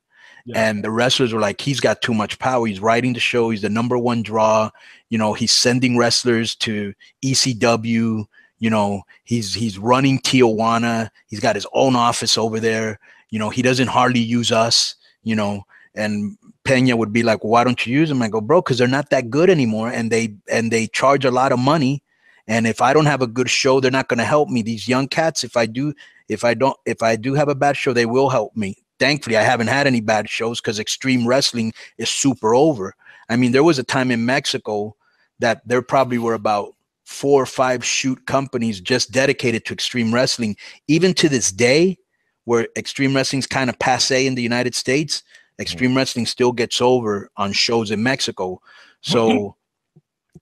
And the wrestlers were like, he's got too much power. He's writing the show. He's the number one draw. You know, he's sending wrestlers to ECW. You know, he's he's running Tijuana. He's got his own office over there. You know, he doesn't hardly use us. You know, and Pena would be like, "Why don't you use them?" I go, "Bro, because they're not that good anymore, and they and they charge a lot of money. And if I don't have a good show, they're not going to help me. These young cats, if I do, if I don't, if I do have a bad show, they will help me. Thankfully, I haven't had any bad shows because extreme wrestling is super over. I mean, there was a time in Mexico that there probably were about four or five shoot companies just dedicated to extreme wrestling. Even to this day, where extreme wrestling's kind of passe in the United States, extreme mm. wrestling still gets over on shows in Mexico. Mm-hmm. So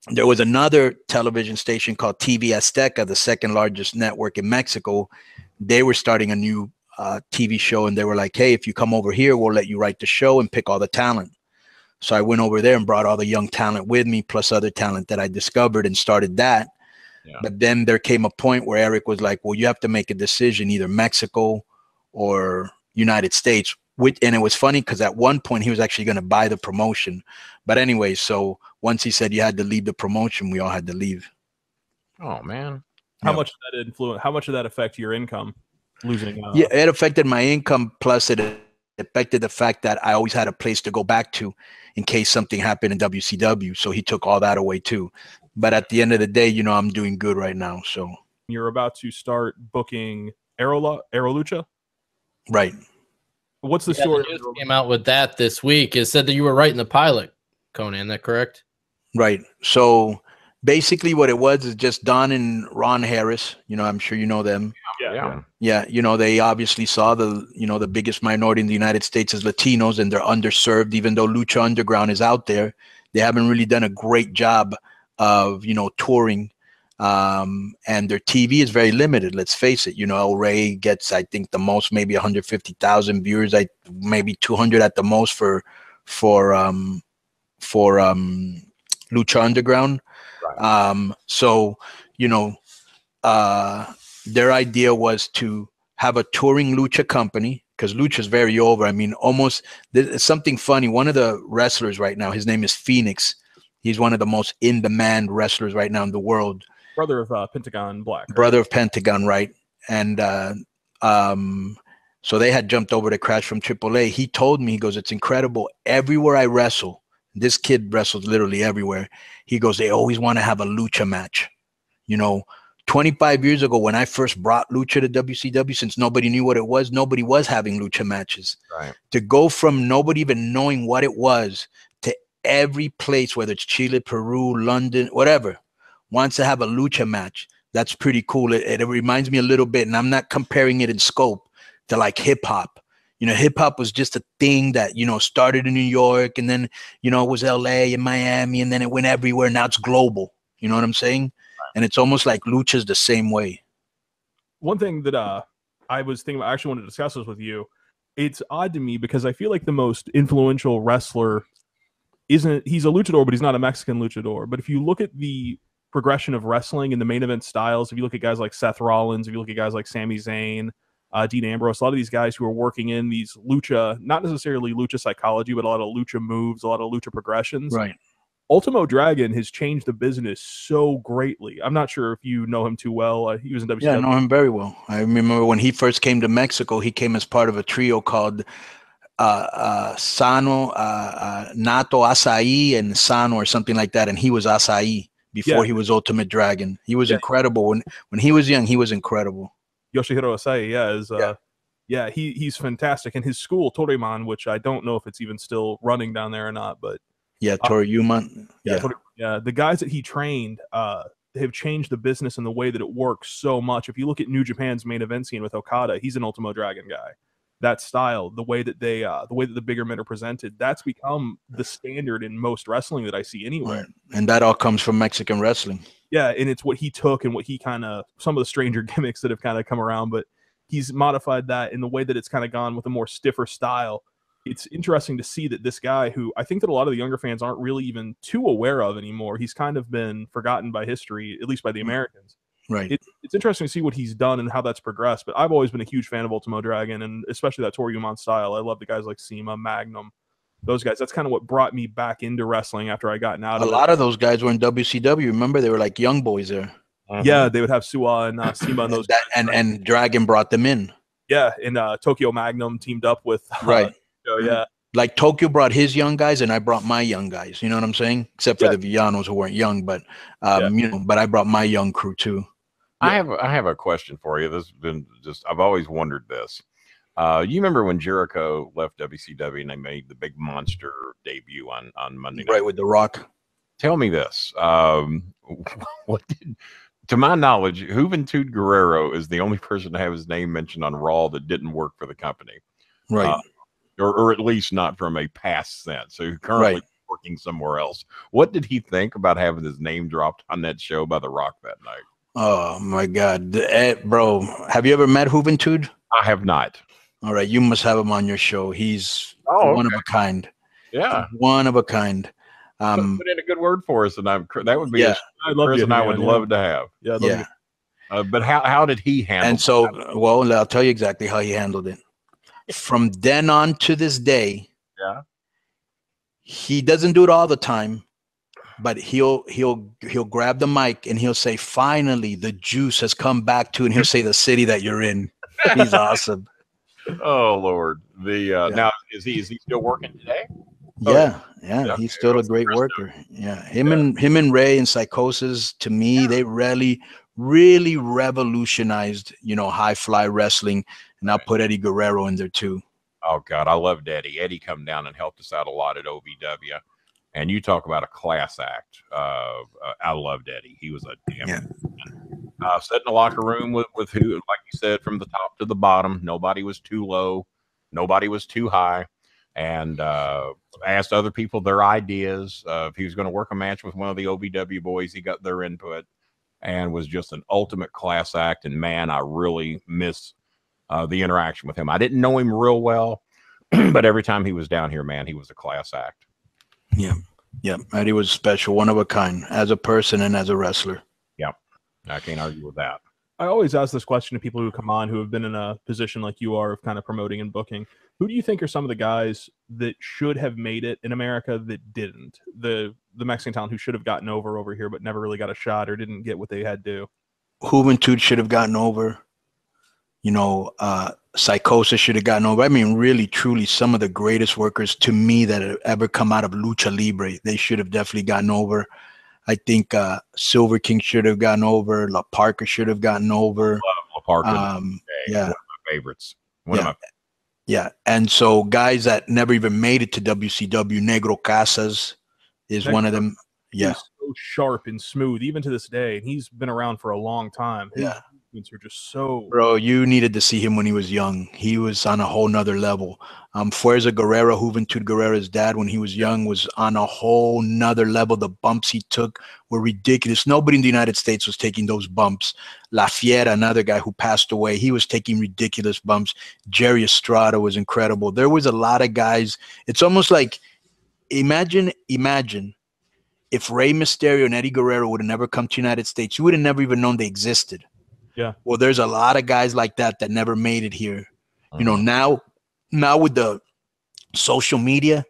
there was another television station called TV Azteca, the second largest network in Mexico. They were starting a new uh, TV show, and they were like, "Hey, if you come over here, we'll let you write the show and pick all the talent." So I went over there and brought all the young talent with me, plus other talent that I discovered, and started that. Yeah. But then there came a point where Eric was like, "Well, you have to make a decision, either Mexico or United States." Which, and it was funny because at one point he was actually going to buy the promotion, but anyway, so once he said you had to leave the promotion, we all had to leave. Oh man. How Yeah. much did that influence? How much did that affect your income? Losing. Uh, yeah, it affected my income. Plus, it affected the fact that I always had a place to go back to in case something happened in WCW. So he took all that away too. But at the end of the day, you know, I'm doing good right now. So You're about to start booking Aro Aerolucha. right. What's the Yeah, story? the news came out with that this week. It said that you were writing the pilot, Konnan. That correct? Right. So basically, what it was is just Don and Ron Harris. You know, I'm sure you know them. Yeah. yeah. Yeah, you know, they obviously saw the you know the biggest minority in the United States is Latinos, and they're underserved. Even though Lucha Underground is out there, they haven't really done a great job of you know touring. Um, and their TV is very limited. Let's face it. You know, El Rey gets, I think, the most maybe 150,000 viewers. I maybe 200 at the most for for um for um Lucha Underground. Right. Um, so you know, uh, their idea was to have a touring lucha company because lucha is very over. I mean, almost there's something funny. One of the wrestlers right now, his name is Fénix. He's one of the most in demand wrestlers right now in the world. Brother of uh, Pentagon Black. right? Brother of Pentagon, right? And uh, um, so they had jumped over to Crash from AAA. He told me, he goes, "It's incredible. Everywhere I wrestle, this kid wrestles literally everywhere. He goes, they always want to have a lucha match. You know, 25 years ago when I first brought lucha to WCW, since nobody knew what it was, nobody was having lucha matches. Right. To go from nobody even knowing what it was to every place, whether it's Chile, Peru, London, whatever, wants to have a lucha match. That's pretty cool. It, it reminds me a little bit, and I'm not comparing it in scope to like hip hop. You know, hip hop was just a thing that, you know, started in New York and then, you know, it was LA and Miami and then it went everywhere. Now it's global. You know what I'm saying? And it's almost like lucha's the same way. one thing that uh I was thinking about, I actually wanted to discuss this with you. It's odd to me because I feel like the most influential wrestler isn't he's a luchador, but he's not a Mexican luchador. But if you look at the progression of wrestling and the main event styles, if you look at guys like Seth Rollins, if you look at guys like Sami Zayn, uh, Dean Ambrose, a lot of these guys who are working in these lucha, not necessarily lucha psychology, but a lot of lucha moves, a lot of lucha progressions. Right. Ultimo Dragon has changed the business so greatly. I'm not sure if you know him too well. Uh, he was in WCW. Yeah, I know him very well. I remember when he first came to Mexico, he came as part of a trio called uh, uh, Sano, uh, uh, Nato Asai, and Sano, or something like that. And he was Asai before Yeah. he was Ultimate Dragon. He was Yeah. incredible. When, when he was young, he was incredible. Yoshihiro Asai, yeah, is uh, Yeah. yeah, he he's fantastic. And his school Toryumon, which I don't know if it's even still running down there or not, but Yeah, Uh, Toryumon. yeah, Yeah. Yeah, the guys that he trained uh have changed the business and the way that it works so much. If you look at New Japan's main event scene with Okada, he's an Ultimo Dragon guy. That style, the way that they, uh, the way that the bigger men are presented, that's become the standard in most wrestling that I see anywhere. Right. And that all comes from Mexican wrestling. yeah, and it's what he took and what he kind of some of the stranger gimmicks that have kind of come around, but he's modified that in the way that it's kind of gone with a more stiffer style. It's interesting to see that this guy, who I think that a lot of the younger fans aren't really even too aware of anymore, he's kind of been forgotten by history, at least by the Americans. Right. It, it's interesting to see what he's done and how that's progressed. But I've always been a huge fan of Ultimo Dragon and especially that Toryumon style. I love the guys like CIMA, Magnum, those guys. That's kind of what brought me back into wrestling after I gotten out a of it. lot of those guys were in WCW. Remember, they were like young boys there. Yeah, they would have Suwa and uh, CIMA and And, those that, and, and Dragon brought them in. Yeah, and uh, Tokyo Magnum teamed up with uh, Right. So, yeah, like Tokyo brought his young guys and I brought my young guys. You know what I'm saying? Except for Yeah. the Villanos who weren't young, but um, you know, but I brought my young crew too. I have I have a question for you. This has been just I've always wondered this. Uh, you remember when Jericho left WCW and they made the big monster debut on on Monday night? Right with the Rock. Tell me this. Um, what did, to my knowledge, Juventud Guerrera is the only person to have his name mentioned on Raw that didn't work for the company, Right. Uh, or, or at least not from a past sense. So currently Right. working somewhere else. What did he think about having his name dropped on that show by The Rock that night? oh my God, eh, bro! Have you ever met Juventud? I have not. All right, you must have him on your show. He's Oh, one of a kind. Yeah. One of a kind. Put- Um, put in a good word for us, and I'm that would be Yeah. a I'd love Chris to and I would yeah. love to have. Yeah, yeah. Uh, but how how did he handle? And so, well, I'll tell you exactly how he handled it. From then on to this day, Yeah. he doesn't do it all the time, but he'll he'll he'll grab the mic and he'll say, "Finally, the juice has come back to," and he'll say the city that you're in. He's awesome. Oh Lord, the uh, Yeah. now is he is he still working today? Yeah, yeah, Yeah. he's still a great worker. Yeah, him and him and Rey and Psychosis to me, they really, really revolutionized, you know, high fly wrestling, and I'll Right. put Eddie Guerrero in there too. Oh God, I loved Eddie. Eddie come down and helped us out a lot at OVW. And you talk about a class act. Uh, uh, I loved Eddie. He was a damn Yeah. uh, sat in the locker room with, with who, like you said, from the top to the bottom. Nobody was too low, nobody was too high, and uh, asked other people their ideas. Uh, if he was going to work a match with one of the OVW boys, he got their input, and was just an ultimate class act. And man, I really miss uh, the interaction with him. I didn't know him real well, but every time he was down here, man, he was a class act. Yeah, Yeah. Eddie was special, one of a kind, as a person and as a wrestler. Yeah. I can't argue with that. I always ask this question to people who come on who have been in a position like you are of kind of promoting and booking. Who do you think are some of the guys that should have made it in America that didn't? The the Mexican talent who should have gotten over over here but never really got a shot or didn't get what they had to. Juventud should have gotten over. You know, uh, Psychosis should have gotten over. I mean, really, truly, some of the greatest workers to me that have ever come out of Lucha Libre, they should have definitely gotten over. I think uh, Silver King should have gotten over. La Parka should have gotten over. La Parka, Um, yeah, one of my favorites. One Yeah. of my yeah. And so, guys that never even made it to WCW, Negro Casas is one of them. Yeah, He's so sharp and smooth, even to this day. And he's been around for a long time. His Yeah. Are just so Bro, you needed to see him when he was young. He was on a whole nother level. Um, Fuerza Guerrera, Juventud Guerrera's dad, when he was young, was on a whole nother level. The bumps he took were ridiculous. Nobody in the United States was taking those bumps. La Fiera, another guy who passed away, he was taking ridiculous bumps. Jerry Estrada was incredible. There was a lot of guys. It's almost like imagine, imagine if Rey Mysterio and Eddie Guerrero would have never come to United States, you would have never even known they existed. Yeah. Well, there's a lot of guys like that that never made it here. You Mm-hmm. know, now now with the social media,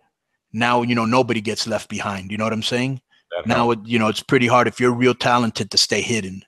now you know nobody gets left behind. You know what I'm saying? Now it, you know it's pretty hard if you're real talented to stay hidden.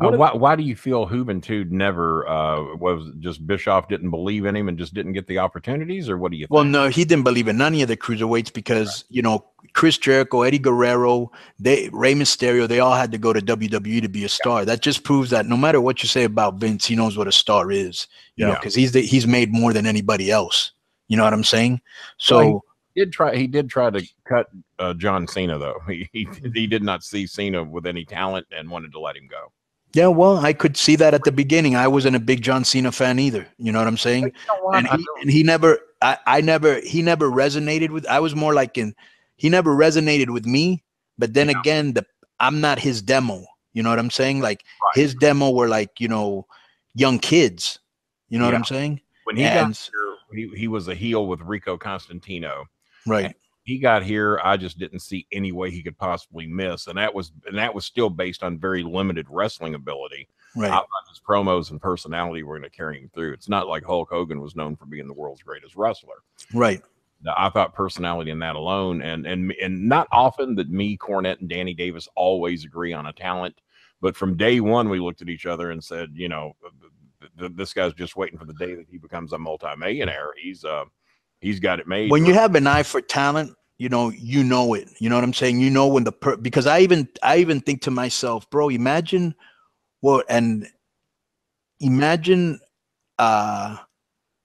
Uh, why, why do you feel Juventud never uh, was just Bischoff didn't believe in him and just didn't get the opportunities, or what do you think? Well, no, he didn't believe in none of the cruiserweights because you know Chris Jericho, Eddie Guerrero, they Rey Mysterio, they all had to go to WWE to be a star. That just proves that no matter what you say about Vince, he knows what a star is. You know, because he's the, he's made more than anybody else. You know what I'm saying? So. Well, He did try. He did try to cut uh, John Cena, though. He, he he did not see Cena with any talent and wanted to let him go. Yeah, well, I could see that at the beginning. I wasn't a big John Cena fan either. You know what I'm saying? And he, and he never, I, I never, he never resonated with. I was more like in, he never resonated with me. But then again, the I'm not his demo. You know what I'm saying? Like Right. his demo were like you know, young kids. You know what I'm saying? when he and- got here, he, he was a heel with Rico Constantino. Right. He got here. I just didn't see any way he could possibly miss, and that was and that was still based on very limited wrestling ability. Right. I thought his promos and personality were going to carry him through. It's not like Hulk Hogan was known for being the world's greatest wrestler. Right. I thought personality in that alone, and and and not often that me, Cornette, and Danny Davis always agree on a talent, but from day one we looked at each other and said, you know, th- this guy's just waiting for the day that he becomes a multimillionaire. He's uh, he's got it made. when you have an eye for talent you know you know it. You know what i'm saying? You know when the per- because i even i even think to myself bro imagine what and imagine uh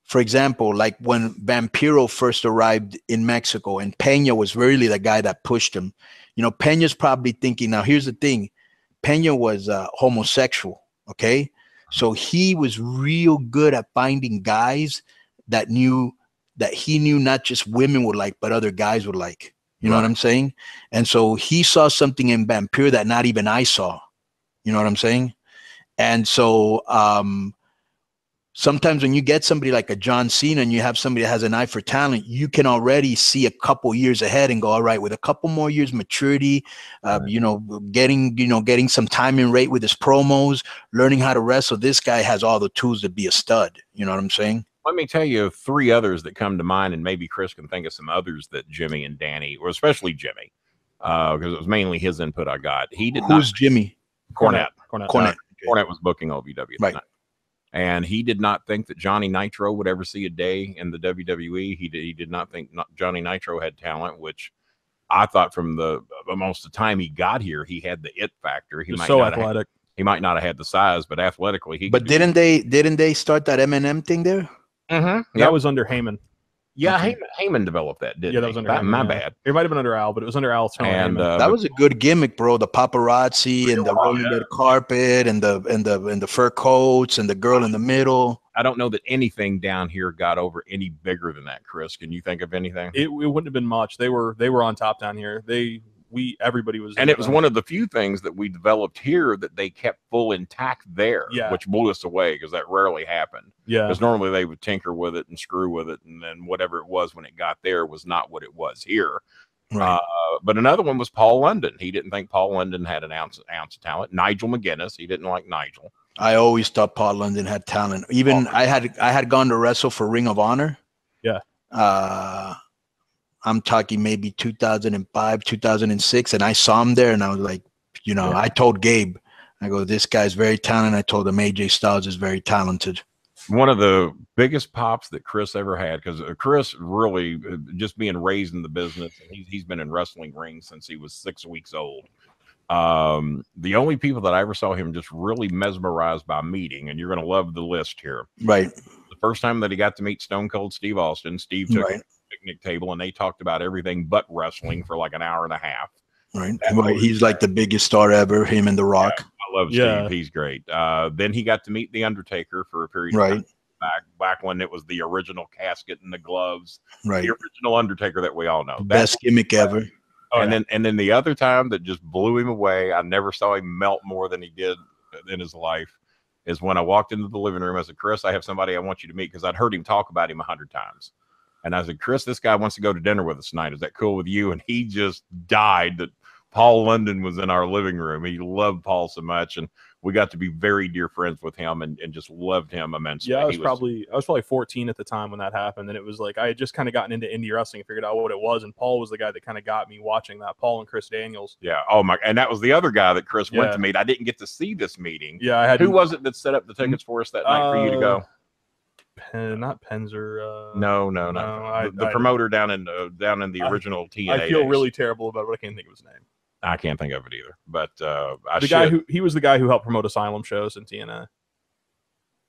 for example like when vampiro first arrived in mexico and pena was really the guy that pushed him. You know pena's probably thinking now here's the thing. Pena was uh, homosexual okay? So he was real good at finding guys that knew that he knew not just women would like, but other guys would like. You know what I'm saying? And so he saw something in Vampire that not even I saw. You know what I'm saying? And so um sometimes when you get somebody like a John Cena and you have somebody that has an eye for talent, you can already see a couple years ahead and go, all right, with a couple more years maturity, uh, you know, getting, you know, getting some time and rate with his promos, learning how to wrestle. This guy has all the tools to be a stud. You know what I'm saying? Let me tell you three others that come to mind, and maybe Chris can think of some others that Jimmy and Danny, or especially Jimmy, because it was mainly his input I got. He did Who's Jimmy? not Cornette. Cornette. Cornette. Cornette was booking OVW Right. And he did not think that Johnny Nitro would ever see a day in the WWE. He did, he did not think not Johnny Nitro had talent, which I thought from the most of the time he got here, he had the it factor. He might so not have, athletic. he might not have had the size, but athletically he. But didn't they didn't they start that MNM thing there? Mhm. That Yep. was under Heyman. yeah, okay. Heyman, Heyman developed that, didn't Yeah, that was under That- Heyman, my yeah. bad. It might have been under Al, but it was under Al. Tony And uh, that was a good gimmick, bro. The paparazzi and the Oh, rolling red carpet and the and the and the fur coats and the girl in the middle. I don't know that anything down here got over any bigger than that. Chris, can you think of anything? it, it wouldn't have been much. They were they were on top down here. They we everybody was and it was them. one of the few things that we developed here that they kept full intact there, Yeah. which blew us away because that rarely happened. yeah Because normally they would tinker with it and screw with it, and then whatever it was when it got there was not what it was here. Right. Uh, but another one was Paul London. He didn't think Paul London had an ounce ounce of talent. Nigel McGuinness, he didn't like Nigel. I always thought Paul London had talent. Even I had I had gone to wrestle for Ring of Honor. Yeah. Uh I'm talking maybe 2005, 2006, and I saw him there, and I was like, you know, Yeah. I told Gabe, I go, this guy's very talented. I told him AJ Styles is very talented. one of the biggest pops that Chris ever had because Chris really uh, just being raised in the business and he's, he's been in wrestling rings since he was six weeks old. Um, the only people that I ever saw him just really mesmerized by meeting, and you're going to love the list here. Right. The first time that he got to meet Stone Cold Steve Austin, Steve took Right. Him to a picnic table and they talked about everything but wrestling for like an hour and a half. Right. Right. He's like the biggest star ever, him and The Rock. I love Yeah. Steve; he's great. Uh, then he got to meet the Undertaker for a period of Right. time back back when it was the original casket and the gloves. Right. the original Undertaker that we all know. That- Best gimmick ever. Oh, and yeah. then and then the other time that just blew him away, I never saw him melt more than he did in his life. Is when I walked into the living room. I said, "Chris, I have somebody I want you to meet," because I'd heard him talk about him a hundred times. And I said, "Chris, this guy wants to go to dinner with us tonight. Is that cool with you?" And he just died that Paul London was in our living room. He loved Paul so much, and we got to be very dear friends with him, and, and just loved him immensely. Yeah, I He was probably I was probably 14 at the time when that happened, and it was like I had just kind of gotten into indie wrestling and figured out what it was, and Paul was the guy that kind of got me watching that. Paul and Chris Daniels. Yeah. Oh my. And that was the other guy that Chris went to meet. I didn't get to see this meeting. Yeah, I had Who was it that set up the tickets mm, for us that night for you to go? Uh, Pen, not Penzer. Uh, No, no, no. no, I- the the I- promoter down in uh, down in the I- original TNA. I feel days. really terrible about it. but I can't think of his name. I can't think of it either. But uh, I the should. guy who he was the guy who helped promote Asylum shows in TNA.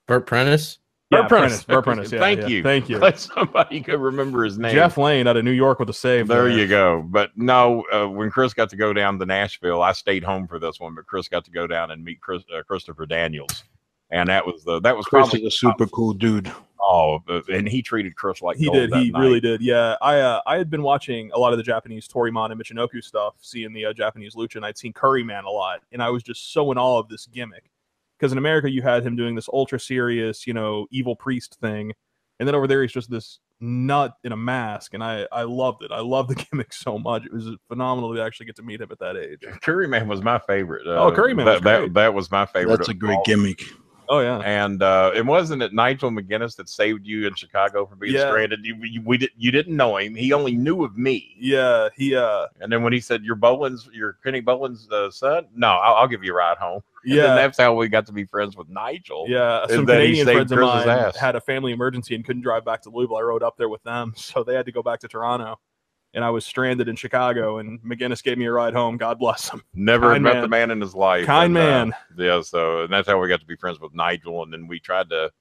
Bert Prentice. Bert Yeah, Prentice. Bert Prentice. Yeah, Thank yeah. you. Thank you. Glad somebody could remember his name. Jeff Lane out of New York with a save. There you go. But no, uh, when Chris got to go down to Nashville, I stayed home for this one. But Chris got to go down and meet Chris, uh, Christopher Daniels, and that was the that was Chris probably is a super cool dude. oh, uh, and he treated Chris like He did. that He night. really did. Yeah, I uh, I had been watching a lot of the Japanese Toryumon and Michinoku stuff, seeing the uh, Japanese lucha, and I'd seen Curry Man a lot, and I was just so in awe of this gimmick. Because in America, you had him doing this ultra serious, you know, evil priest thing, and then over there, he's just this nut in a mask, and I I loved it. I loved the gimmick so much. It was phenomenal to actually get to meet him at that age. Curry Man was my favorite. Oh, Curryman that, was that, that was my favorite. That's a great all. gimmick. Oh yeah, And uh, it wasn't it Nigel McGuinness that saved you in Chicago from being Yeah. stranded. You, you, we did, you didn't know him. He only knew of me. yeah. He uh And then when he said, "You're Bolin's, you're Kenny Bolin's uh, son," no, I'll, I'll give you a ride home. And yeah. that's how we got to be friends with Nigel. Yeah, some Canadian friends of mine ass. had a family emergency and couldn't drive back to Louisville. I rode up there with them, so they had to go back to Toronto, and I was stranded in Chicago. And McGuinness gave me a ride home. God bless him. Never Kind met man. the man in his life. Kind And, uh, man. yeah, so and that's how we got to be friends with Nigel. And then we tried to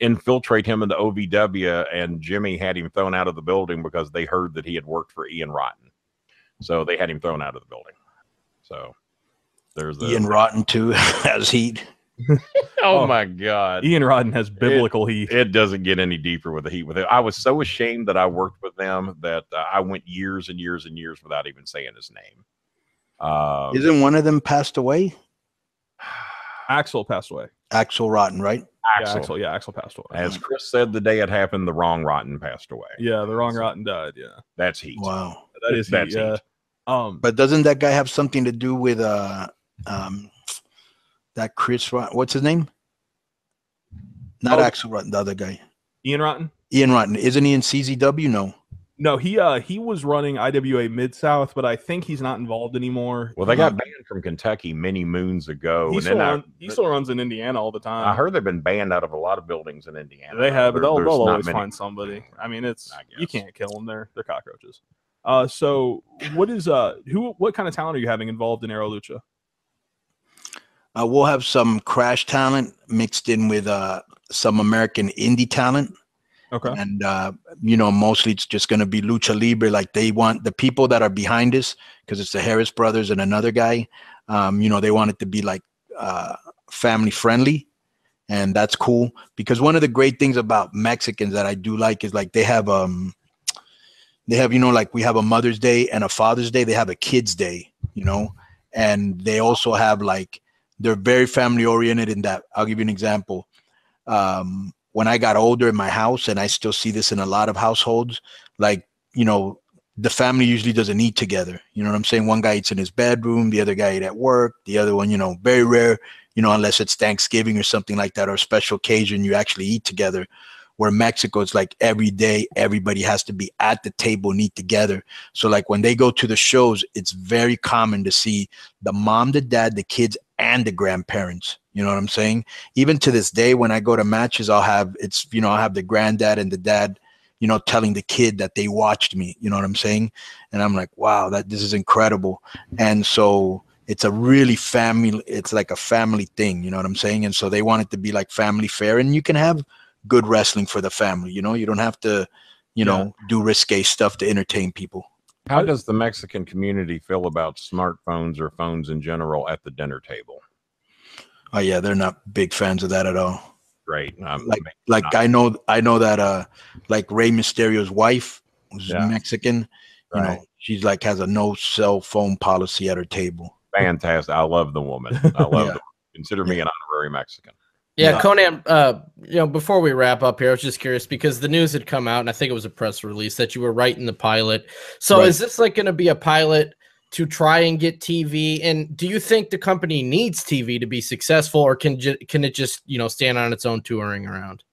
infiltrate him into OVW, and Jimmy had him thrown out of the building because they heard that he had worked for Ian Rotten. So they had him thrown out of the building. So there's the Ian Rotten too has heat. oh, Oh. my god. Ian Rotten has biblical heat. It doesn't get any deeper with the heat with it. I was so ashamed that I worked with them that uh, I went years and years and years without even saying his name. Um, Isn't one of them passed away? Axel passed away. Axel Rotten, right? Yeah, Axel. Axel. Yeah, Axel passed away. As Chris said the day it happened, the wrong Rotten passed away. yeah, the wrong Rotten died. Yeah, That's heat. Wow. that is That's heat. Yeah. heat. Um, But doesn't that guy have something to do with uh um that Chris Rotten? What's his name? Not Oh. Axel Rotten, the other guy. Ian Rotten. Ian Rotten. Isn't he in CZW? No. No, he uh he was running IWA Mid South, but I think he's not involved anymore. Well, they got banned from Kentucky many moons ago, he and still, then I, he still runs in Indiana all the time. I heard they've been banned out of a lot of buildings in Indiana. they have, but they'll, they'll always many- find somebody. I mean, it's I you can't kill them. They're they're cockroaches. Uh, so what is uh who what kind of talent are you having involved in Aro Lucha? Uh, we'll have some crash talent mixed in with uh, some American indie talent. Okay, and uh, you know mostly it's just going to be lucha libre like they want the people that are behind us because it's the harris brothers and another guy um, you know they want it to be like uh, family friendly. And that's cool because one of the great things about mexicans that i do like is like they have um they have you know like we have a mother's day and a father's day they have a kids day you know? And they also have like they're very family oriented in that i'll give you an example um when I got older in my house, and I still see this in a lot of households, like, you know, the family usually doesn't eat together. You know what I'm saying? One guy eats in his bedroom, the other guy at work, the other one, you know, very rare, you know, unless it's Thanksgiving or something like that or a special occasion, you actually eat together. Where Mexico, it's like every day, everybody has to be at the table and eat together. So, like when they go to the shows, it's very common to see the mom, the dad, the kids, and the grandparents. You know what I'm saying? even to this day when i go to matches i'll have it's you know i'll have the granddad and the dad you know telling the kid that they watched me you know what i'm saying? And i'm like wow that this is incredible. And so it's a really family it's like a family thing you know what i'm saying? And so they want it to be like family fair and you can have good wrestling for the family you know? You don't have to you know do risque stuff to entertain people How does the Mexican community feel about smartphones or phones in general at the dinner table? oh yeah they're not big fans of that at all Great. Um, like like I know I know that uh like Rey Mysterio's wife who's Yeah. Mexican, you know, she's like has a no cell phone policy at her table. fantastic. I love the woman. I love Yeah. Consider me an honorary Mexican. Yeah, Yeah. Konnan. Uh, you know, before we wrap up here, I was just curious because the news had come out, and I think it was a press release that you were writing the pilot. So, Right. is this like going to be a pilot to try and get TV? And do you think the company needs TV to be successful, or can ju- can it just you know stand on its own touring around?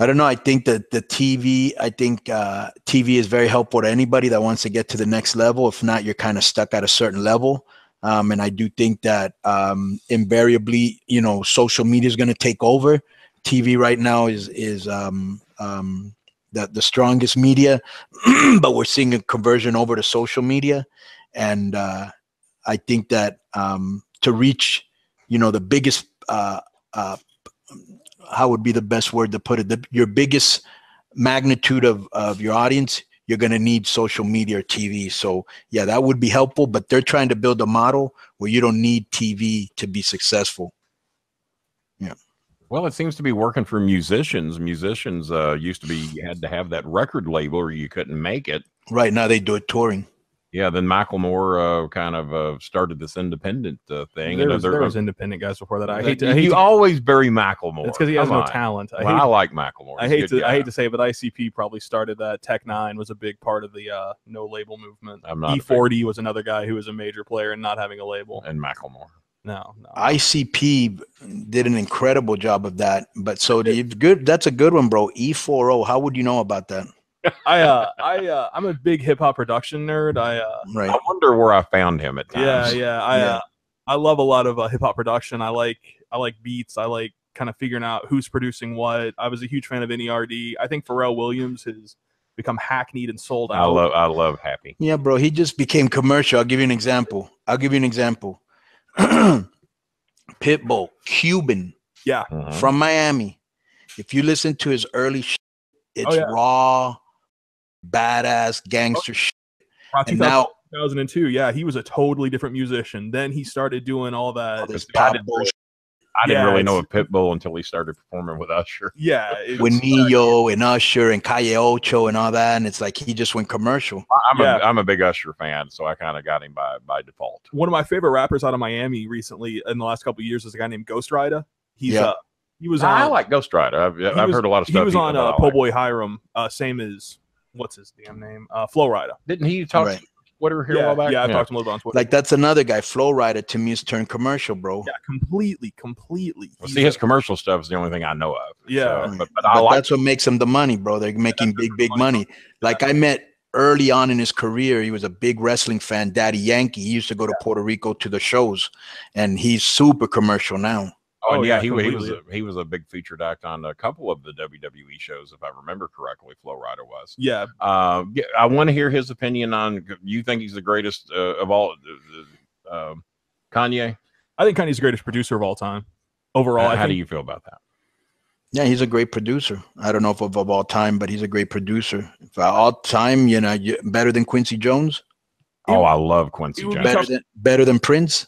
I don't know. I think that the TV, I think uh, TV is very helpful to anybody that wants to get to the next level. If not, you're kind of stuck at a certain level. Um, and I do think that um, invariably, you know, social media is going to take over. TV right now is is um, um, the the strongest media, but we're seeing a conversion over to social media, and uh, I think that um, to reach, you know, the biggest uh, uh, how would be the best word to put it? The, your biggest magnitude of, of your audience, you're going to need social media or TV. So, yeah, that would be helpful, but they're trying to build a model where you don't need TV to be successful. Yeah. Well, it seems to be working for musicians. Musicians uh, used to be you had to have that record label or you couldn't make it. Right now, they do it touring. Yeah, then Macklemore uh, kind of uh, started this independent uh, thing. There and was, they're- there was independent guys before that. I hate to. I hate you to always bury Macklemore. it's because he has Come no on. talent. I Well, hate, I like Macklemore. I He's a hate good to I hate to say, it, but ICP probably started that. Tech N9ne was a big part of the uh, no label movement. I'm not E40 was another guy who was a major player and not having a label. and Macklemore. No, no. ICP did an incredible job of that. But so the good, that's a good one, bro. E40. How would you know about that? I uh I uh I'm a big hip hop production nerd. I uh Right. I wonder where I found him at yeah times. yeah yeah. I Yeah. uh, I love a lot of uh, hip hop production. I like I like beats. I like kind of figuring out who's producing what. I was a huge fan of NERD. I think Pharrell Williams has become hackneyed and sold out. I out. love I love Happy. Yeah, bro. He just became commercial. I'll give you an example. I'll give you an example. Pitbull, Cuban Mhm. from Miami. If you listen to his early shit, it's Oh, yeah. raw, badass gangster shit. And 2000 now 2002. Yeah, he was a totally different musician. Then he started doing all that. all this I pop didn't bullshit I didn't Yeah, really know a it's- Pitbull until he started performing with Usher. yeah, it's- with Ne-Yo and Usher and Calle Ocho and all that, and it's like he just went commercial. I- I'm Yeah. a I'm a big Usher fan, so I kind of got him by by default. one of my favorite rappers out of Miami recently in the last couple of years is a guy named Ghost Rider. He's Yeah. uh he was on I like Ghost Rider. I've, I've was- heard a lot of stuff. he was on that I uh, like. Poe Boy Hiram, uh, same as what's his damn name? Uh, Flo Rida. Didn't he talk? Right. Twitter here a Yeah, while back? yeah, I talked to him a little bit on Twitter. Like that's another guy, Flo Rida, to me is turned commercial, bro. yeah, completely, completely. Well, see, his commercial stuff is the only thing I know of. Yeah. So, but, but I But like that's what makes him the money, bro. They're making big, big money. Like I met early on in his career, he was a big wrestling fan, Daddy Yankee. He used to go to Puerto Rico to the shows, and he's super commercial now. Oh, Oh, yeah, yeah, he, he was a, he was a big featured act on a couple of the WWE shows, if I remember correctly. Flo Rida was. yeah, Uh, yeah, I want to hear his opinion on. You think he's the greatest uh, of all? Uh, uh, Kanye. I think Kanye's the greatest producer of all time. Overall, I How think, do you feel about that? Yeah, he's a great producer. I don't know if of, of all time, but he's a great producer. For all time, you know, you, better than Quincy Jones, Oh, I love Quincy it would be Jones. better than better than Prince.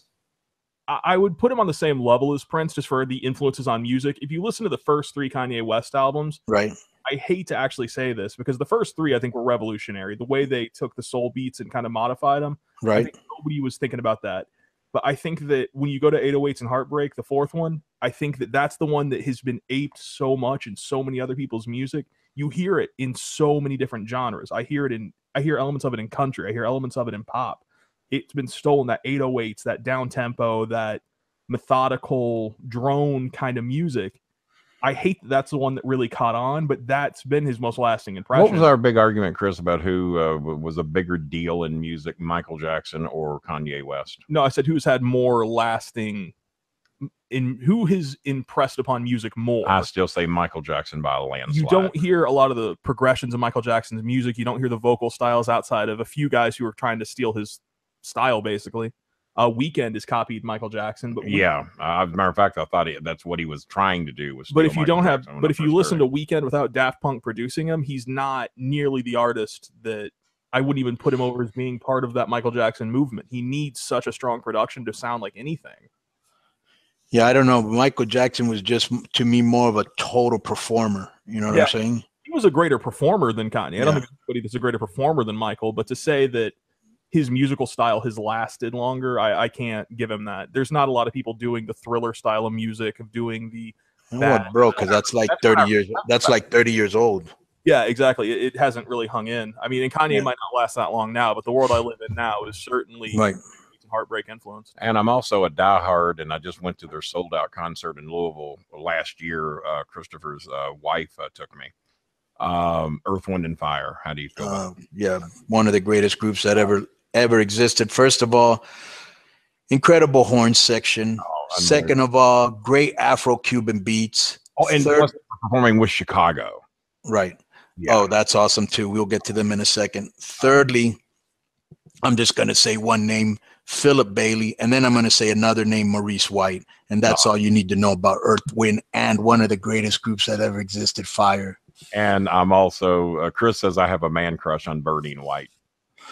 I would put him on the same level as Prince just for the influences on music. If you listen to the first three Kanye West albums, Right. I hate to actually say this because the first three I think were revolutionary. The way they took the soul beats and kind of modified them. I Right. think nobody was thinking about that. But I think that when you go to 808s and Heartbreak, the fourth one, I think that that's the one that has been aped so much in so many other people's music. You hear it in so many different genres. I hear it in, I hear elements of it in country. I hear elements of it in pop. It's been stolen that 808s, that down tempo, that methodical drone kind of music. I hate that that's the one that really caught on, but that's been his most lasting impression. What was our big argument, Chris, about who uh, was a bigger deal in music, Michael Jackson or Kanye West? no, I said who's had more lasting in who has impressed upon music more. I still say Michael Jackson by a landslide. you don't hear a lot of the progressions of Michael Jackson's music. You don't hear the vocal styles outside of a few guys who are trying to steal his style, basically. Uh, Weeknd has copied Michael Jackson, but we- Yeah, uh, as a matter of fact, I thought he, that's what he was trying to do. Was but if you Michael don't have, Jackson when but if you first listen to Weeknd without Daft Punk producing him, he's not nearly the artist that I wouldn't even put him over as being part of that Michael Jackson movement. He needs such a strong production to sound like anything. Yeah, I don't know. Michael Jackson was just to me more of a total performer. You know what Yeah. I'm saying? he was a greater performer than Kanye. I don't Yeah. think anybody that's a greater performer than Michael, but to say that his musical style has lasted longer, I, I can't give him that. There's not a lot of people doing the thriller style of music, of doing the That- what, bro? Because that's like that's 30 years. That's like 30 years old. yeah, exactly. It, it hasn't really hung in. I mean, and Kanye Yeah. might not last that long now, but the world I live in now is certainly Right. heartbreak influence. And I'm also a diehard, and I just went to their sold out concert in Louisville last year. Uh, Christopher's uh, wife uh, took me. Um, Earth, Wind, and Fire. How do you feel? about Uh, yeah, one of the greatest groups that ever ever existed. First of all, incredible horn section. Oh, Second of all, great Afro-Cuban beats. oh, and third- performing with Chicago. Right. Yeah. Oh, that's awesome too. We'll get to them in a second. Thirdly, I'm just going to say one name, Philip Bailey, and then I'm going to say another name, Maurice White. And that's all you need to know about Earth, Wind, and one of the greatest groups that ever existed, Fire. And I'm also, uh, Chris says I have a man crush on Verdine White.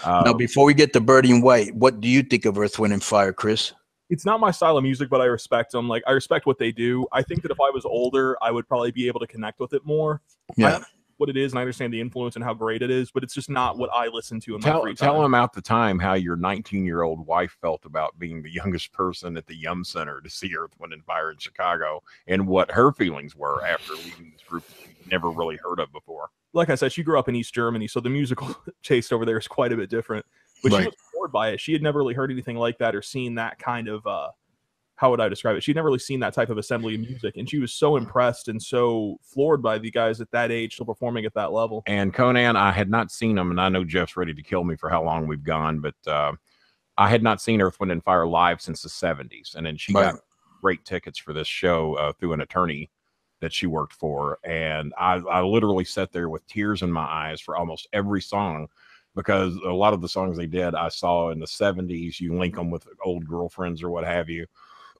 Uh, now, before we get to Verdine White, what do you think of Earth, Wind, and Fire, Chris? It's not my style of music, but I respect them. Like I respect what they do. I think that if I was older, I would probably be able to connect with it more. Yeah. What it is, and I understand the influence and how great it is, but it's just not what I listen to in my tell, free time. tell him out the time how your 19 year old wife felt about being the youngest person at the Yum Center to see Earth, Wind, and Fire in Chicago and what her feelings were after leaving this group that she'd never really heard of before. like I said, she grew up in East Germany, so the musical taste over there is quite a bit different. But Right. she was bored by it. She had never really heard anything like that or seen that kind of uh how would I describe it? She'd never really seen that type of assembly of music, and she was so impressed and so floored by the guys at that age still performing at that level. And Konnan, I had not seen him, and I know Jeff's ready to kill me for how long we've gone, but uh, I had not seen Earth, Wind, and Fire live since the 70s. And then she Right. got great tickets for this show uh, through an attorney that she worked for. And I, I literally sat there with tears in my eyes for almost every song because a lot of the songs they did I saw in the 70s. You link them with old girlfriends or what have you.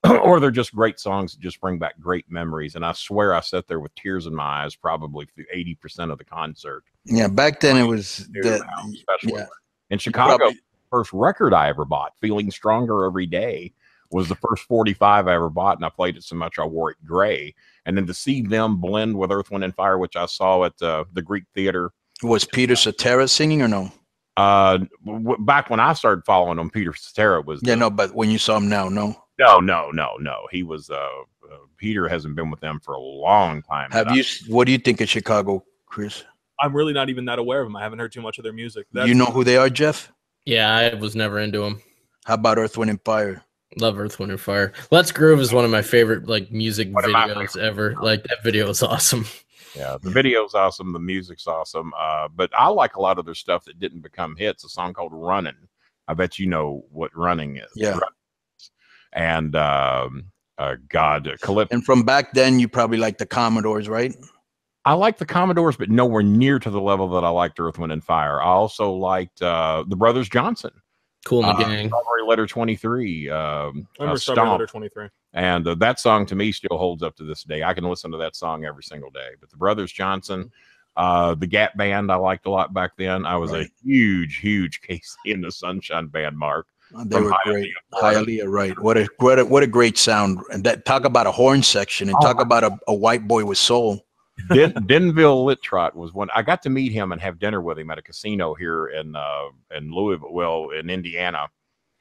or they're just great songs that just bring back great memories. And I swear I sat there with tears in my eyes probably through 80% of the concert. Yeah, back then it was that. Especially. yeah. In Chicago, Probably- first record I ever bought, Feeling Stronger Every Day, was the first 45 I ever bought, and I played it so much I wore it gray. And then to see them blend with Earth, Wind, and Fire, which I saw at uh, the Greek Theater. Was Peter Cetera singing or no? Uh, w- back when I started following them, Peter Cetera was. Yeah, the- no, but when you saw him now, no. no, no, no, no. He was. Uh, uh, Peter hasn't been with them for a long time. Have that I- you? What do you think of Chicago, Chris? I'm really not even that aware of them. I haven't heard too much of their music. you know who they are, Jeff? Yeah, I was never into them. How about Earth, Wind, and Fire? Love Earth, Wind, and Fire. Let's Groove is one of my favorite like music One videos ever. Like that video is awesome. Yeah, the video's awesome, the music's awesome. Uh, but I like a lot of their stuff that didn't become hits. A song called "Running." I bet you know what "Running" is. Yeah. And um, uh, God, uh, Calypso. And from back then, you probably like the Commodores, right? I like the Commodores, but nowhere near to the level that I liked Earth, Wind, and Fire. I also liked uh, the Brothers Johnson. Kool in the Uh, gang. Strawberry Letter 23. Um, I uh, remember Strawberry Letter 23. And uh, that song to me still holds up to this day. I can listen to that song every single day. But the Brothers Johnson, uh, the Gap Band, I liked a lot back then. I was Right. a huge, huge KC and the Sunshine Band, Mark. They From were Hialeah, great. Hialeah, right? What a what a what a great sound! And that talk about a horn section and Oh, talk about a, a white boy with soul. Den- Denville Lit Trot was one. I got to meet him and have dinner with him at a casino here in uh, in Louisville, well, in Indiana.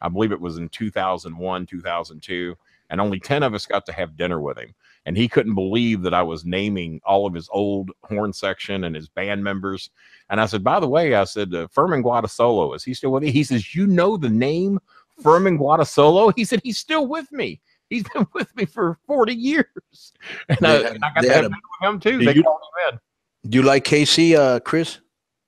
I believe it was in 2001, 2002, and only 10 of us got to have dinner with him. And he couldn't believe that I was naming all of his old horn section and his band members. And I said, by the way, I said, uh, Fermin Goytisolo, is he still with me? He says, you know the name Fermin Goytisolo? He said, he's still with me. He's been with me for 40 years. And, I, They had- and I got they to have a- with him too. Do They you- called him in. Do you like KC, uh, Chris?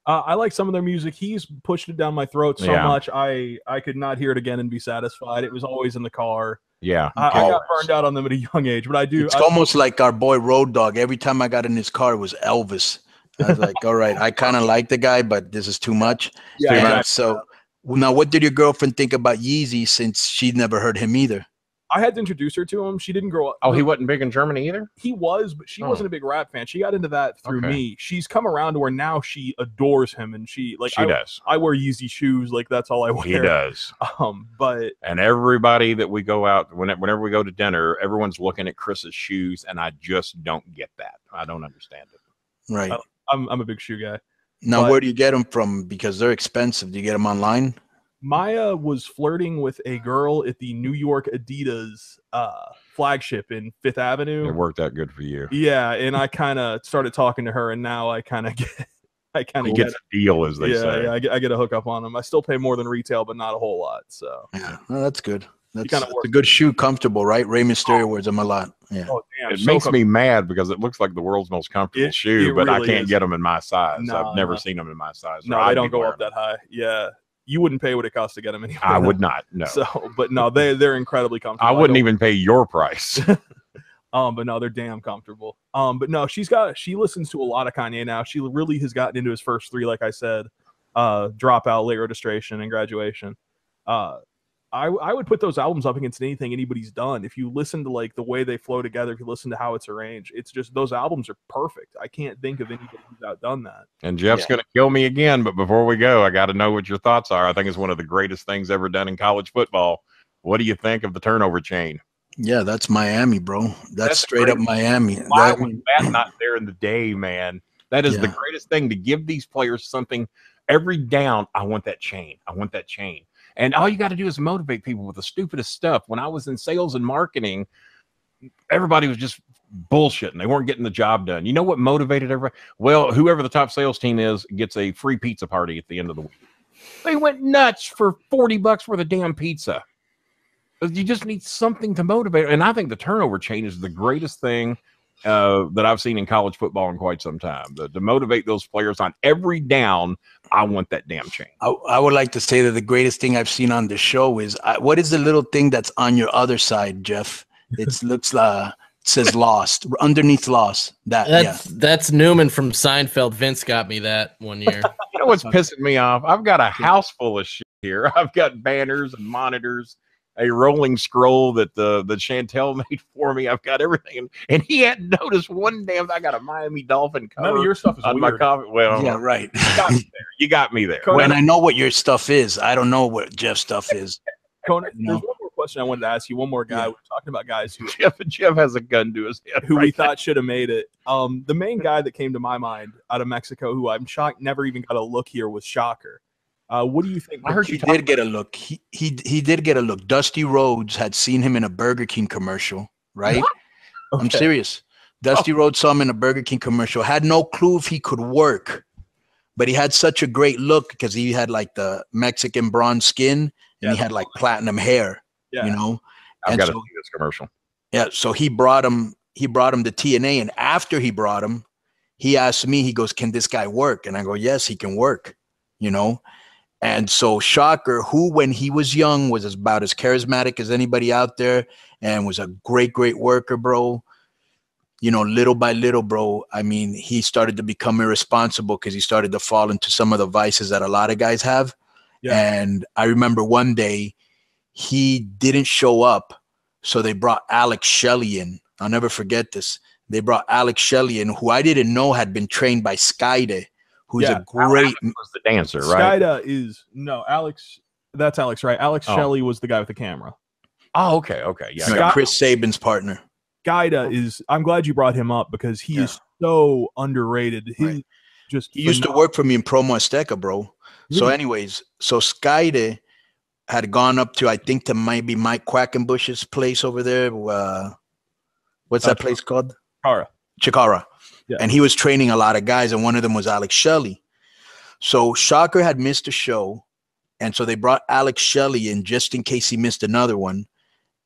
Uh, I like some of their music. He's pushed it down my throat so Yeah. much I I could not hear it again and be satisfied. It was always in the car. Yeah. I, I got burned out on them at a young age, but I do. It's I, almost like our boy Road Dog. Every time I got in his car, it was Elvis. I was like, all right, I kind of like the guy, but this is too much. yeah, And I- so now, what did your girlfriend think about Yeezy since she'd never heard him either? I had to introduce her to him. She didn't grow up. Oh, he wasn't big in Germany either? he was, but she Oh. wasn't a big rap fan. She got into that through Okay. me. She's come around to where now she adores him, and she like she I, does. I wear Yeezy shoes, like that's all I wear. He does. Um, but And everybody that we go out, whenever, whenever we go to dinner, everyone's looking at Chris's shoes, and I just don't get that. I don't understand it. Right. Oh. I'm I'm a big shoe guy. now, but- where do you get them from? Because they're expensive. Do you get them online? Maya was flirting with a girl at the New York Adidas uh, flagship in Fifth Avenue. It worked out good for you. Yeah, and I kind of started talking to her, and now I kind of get, I kind of get, a deal, as they yeah, say. yeah, I get, I get a hookup on them. I still pay more than retail, but not a whole lot. So, Yeah, well, that's good. That's, that's a good shoe, comfortable, right? Rey Mysterio wears them a lot. Yeah. oh damn, It so makes me mad because it looks like the world's most comfortable It- shoe, it but I can't is. get them in my size. No, I've never no. seen them in my size. or No, I'd they be don't go wearing up that high. Yeah, you wouldn't pay what it costs to get them anyway. I would not. No, So, but no, they they're incredibly comfortable. I wouldn't don't- even pay your price. Um, but no, they're damn comfortable. Um, but no, she's got she listens to a lot of Kanye now. She really has gotten into his first three, like I said, uh, dropout, late registration, and graduation. Uh, I I would put those albums up against anything anybody's done. If you listen to like the way they flow together, if you listen to how it's arranged, it's just those albums are perfect. I can't think of anybody who's outdone that. And Jeff's Yeah. going to kill me again. But before we go, I got to know what your thoughts are. I think it's one of the greatest things ever done in college football. What do you think of the turnover chain? Yeah, that's Miami, bro. That's, That's straight up great. Miami. Why That- was that not there in the day, man? That is the greatest thing to give these players something every down. I want that chain. I want that chain. And all you got to do is motivate people with the stupidest stuff. When I was in sales and marketing, everybody was just bullshitting. They weren't getting the job done. You know what motivated everybody? Well, whoever the top sales team is gets a free pizza party at the end of the week. They went nuts for 40 bucks worth of damn pizza. You just need something to motivate. And I think the turnover chain is the greatest thing uh, that I've seen in college football in quite some time. The, to motivate those players on every down, I want that damn chain. I, I would like to say that the greatest thing I've seen on the show is I, what is the little thing that's on your other side, Jeff? It looks uh says lost underneath lost. That That's yeah. that's Newman from Seinfeld. Vince got me that one year. You know what's pissing me off? I've got a house full of shit here. I've got banners and monitors, a rolling scroll that the the Chantel made for me. I've got everything, and he hadn't noticed one damn. I got a Miami Dolphin None of your stuff is on my weird. coffee. Well, Yeah, right. you got me there. You got me there. Konnan- and I know what your stuff is. I don't know what Jeff's stuff is. Konnan, No. there's one more question I wanted to ask you. One more guy. Yeah. We're talking about guys who Jeff Jeff has a gun to his head. who we now. thought should have made it. Um, the main guy that came to my mind out of Mexico, who I'm shocked never even got a look here, was Shocker. Uh, what do you think? I heard He you talk did get a look. He, he he did get a look. Dusty Rhodes had seen him in a Burger King commercial, right? I'm serious. Dusty Rhodes saw him in a Burger King commercial. Had no clue if he could work. but he had such a great look because he had like the Mexican bronze skin and Yeah. he had like platinum hair, Yeah. you know. I've And got to so- see this commercial. Yeah, so he brought him. He brought him to TNA, and after he brought him, he asked me. He goes, "Can this guy work?" And I go, "Yes, he can work." You know, and so Shocker, who when he was young was about as charismatic as anybody out there, and was a great, great worker, bro. You know, little by little, bro. I mean, he started to become irresponsible because he started to fall into some of the vices that a lot of guys have. Yeah. And I remember one day he didn't show up so they brought Alex Shelley in. I'll never forget this. They brought Alex Shelley in, who I didn't know had been trained by Skayde, who's Yeah, a great. was the dancer, right? Skayde is no Alex. That's Alex, right? Alex Oh. Shelley was the guy with the camera. Oh, okay, okay, yeah. Scott- Chris Sabin's partner. Skayde is. I'm glad you brought him up because he is so underrated. He Right. just He used to work for me in Promo Azteca, bro. So, anyways, so Skayde had gone up to I think to maybe Mike Quackenbush's place over there. Uh, what's that Uh, place called? Chikara. Chikara. Yeah. And he was training a lot of guys, and one of them was Alex Shelley. So Shocker had missed a show, and so they brought Alex Shelley in just in case he missed another one.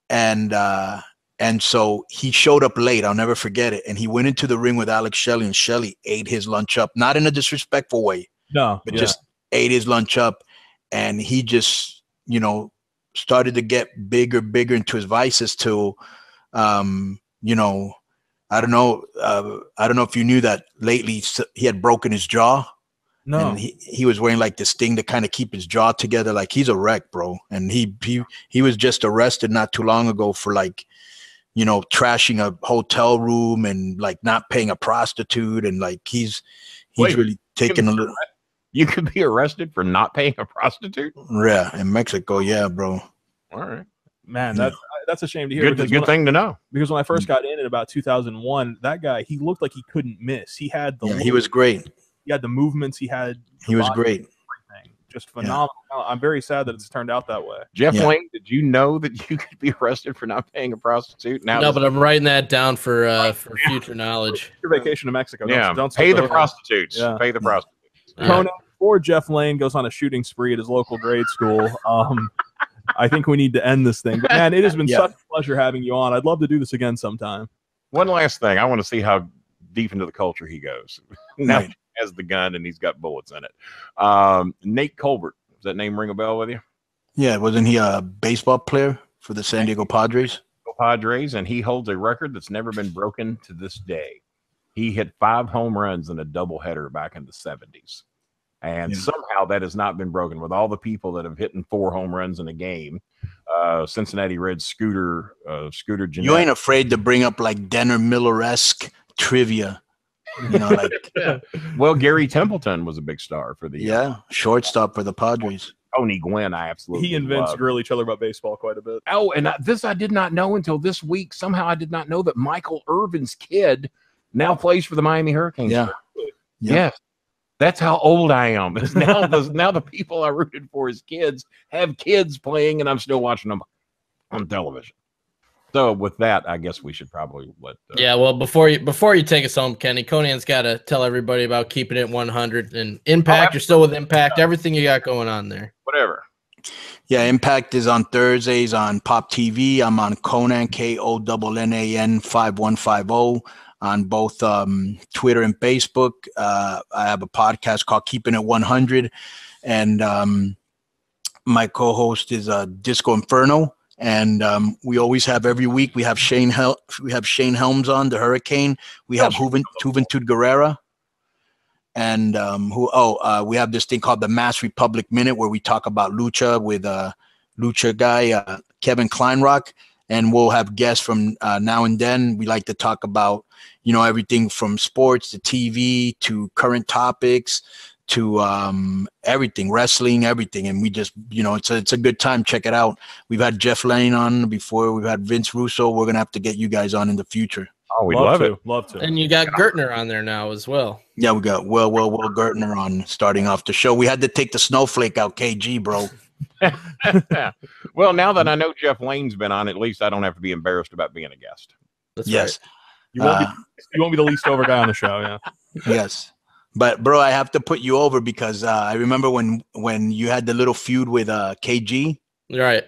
And uh, and so he showed up late. I'll never forget it. And he went into the ring with Alex Shelley, and Shelley ate his lunch up, not in a disrespectful way, No, but yeah. just ate his lunch up. And he just, you know, started to get bigger, bigger into his vices till, um, you know, I don't know. Uh, I don't know if you knew that lately he had broken his jaw no. and he, he was wearing like this thing to kind of keep his jaw together. Like he's a wreck, bro. And he he he was just arrested not too long ago for like, you know, trashing a hotel room and like not paying a prostitute and like he's he's Wait, really taking a little You could be arrested for not paying a prostitute. yeah in Mexico, yeah, bro. All right, Man, that's that's a shame to hear. good, because good when I- thing to know. because when I Mm. first got in in about 2001, that guy he looked like he couldn't miss. He had the Yeah, he was great. he had the movements. He had He was great. Just phenomenal. I'm very sad that it's turned out that way. Jeff Yeah. Lane, did you know that you could be arrested for not paying a prostitute? Now, no, but I'm writing that down for uh, for future knowledge. Your vacation to Mexico. Don't- yeah, don't pay skip the over. prostitutes. Pay the prostitutes. Konnan or Jeff Lane goes on a shooting spree at his local grade school. Um, I think we need to end this thing. But man, it has been Yeah. such a pleasure having you on. I'd love to do this again sometime. One last thing, I want to see how deep into the culture he goes. now he has the gun and he's got bullets in it. Um, Nate Colbert, does that name ring a bell with you? Yeah, wasn't he a baseball player for the San Diego Padres? Padres, and he holds a record that's never been broken to this day. He hit five home runs in a doubleheader back in the 70s. And Yeah. somehow that has not been broken with all the people that have hit in four home runs in a game. Uh, Cincinnati Reds Scooter, uh, Scooter You ain't afraid to bring up like Dennis Miller esque trivia. You know, like well, Gary Templeton was a big star for the yeah, shortstop for the Padres. Tony Gwynn. I absolutely He and Vince love. grill each other about baseball quite a bit. Oh, and I, this I did not know until this week. Somehow I did not know that Michael Irvin's kid now plays for the Miami Hurricanes. Yeah. Yeah. Yes. That's how old I am. Is now the now the people I rooted for as kids have kids playing, and I'm still watching them on television. So with that, I guess we should probably let. Uh, Yeah, well, before you before you take us home, Kenny, Konnan's got to tell everybody about keeping it 100 and Impact. You're still with Impact. Everything you got going on there. Whatever. Yeah, Impact is on Thursdays on Pop TV. I'm on Konnan K O N N A N five one five zero on both um, Twitter and Facebook. Uh, I have a podcast called Keeping It 100, and um, my co-host is uh, Disco Inferno. And um, we always have every week we have Shane Hel- we have Shane Helms on the Hurricane. We have Juven- Juventud Guerrera, and um, who oh uh, we have this thing called the Masked Republic Minute where we talk about lucha with uh, lucha guy uh, Kevin Kleinrock, and we'll have guests from uh, now and then. We like to talk about you know everything from sports to TV to current topics to um, everything, wrestling, everything, and we just you know it's a it's a good time. Check it out. We've had Jeff Lane on before. We've had Vince Russo. We're gonna have to get you guys on in the future. Oh, we love, to, it. Love to. And you got Gertner on there now as well. Yeah, we got well, well, well Gertner on starting off the show. We had to take the snowflake out, KG, bro. well, now that I know Jeff Lane's been on, at least I don't have to be embarrassed about being a guest. That's Yes, You won't, Uh, be, you won't be the least over guy on the show. Yeah. yes. But bro, I have to put you over because uh, I remember when when you had the little feud with uh, KG, Right.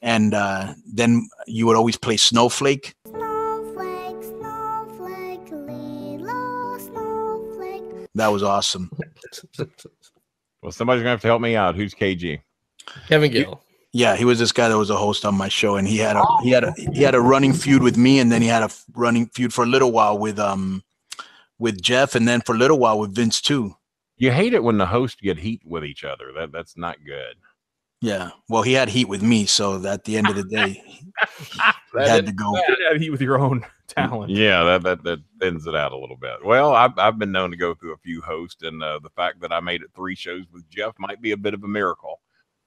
and uh, then you would always play Snowflake. Snowflake, snowflake, little snowflake. That was awesome. Well, somebody's gonna have to help me out. Who's KG? Kevin Gill. Yeah, he was this guy that was a host on my show, and he had a he had a he had a running feud with me, and then he had a running feud for a little while with um with Jeff, and then for a little while with Vince too. You hate it when the hosts get heat with each other. That that's not good. Yeah, well, he had heat with me, so at the end of the day, he had to go. You have heat with your own talent. Yeah, that that that thins it out a little bit. Well, I've I've been known to go through a few hosts, and uh, the fact that I made it three shows with Jeff might be a bit of a miracle.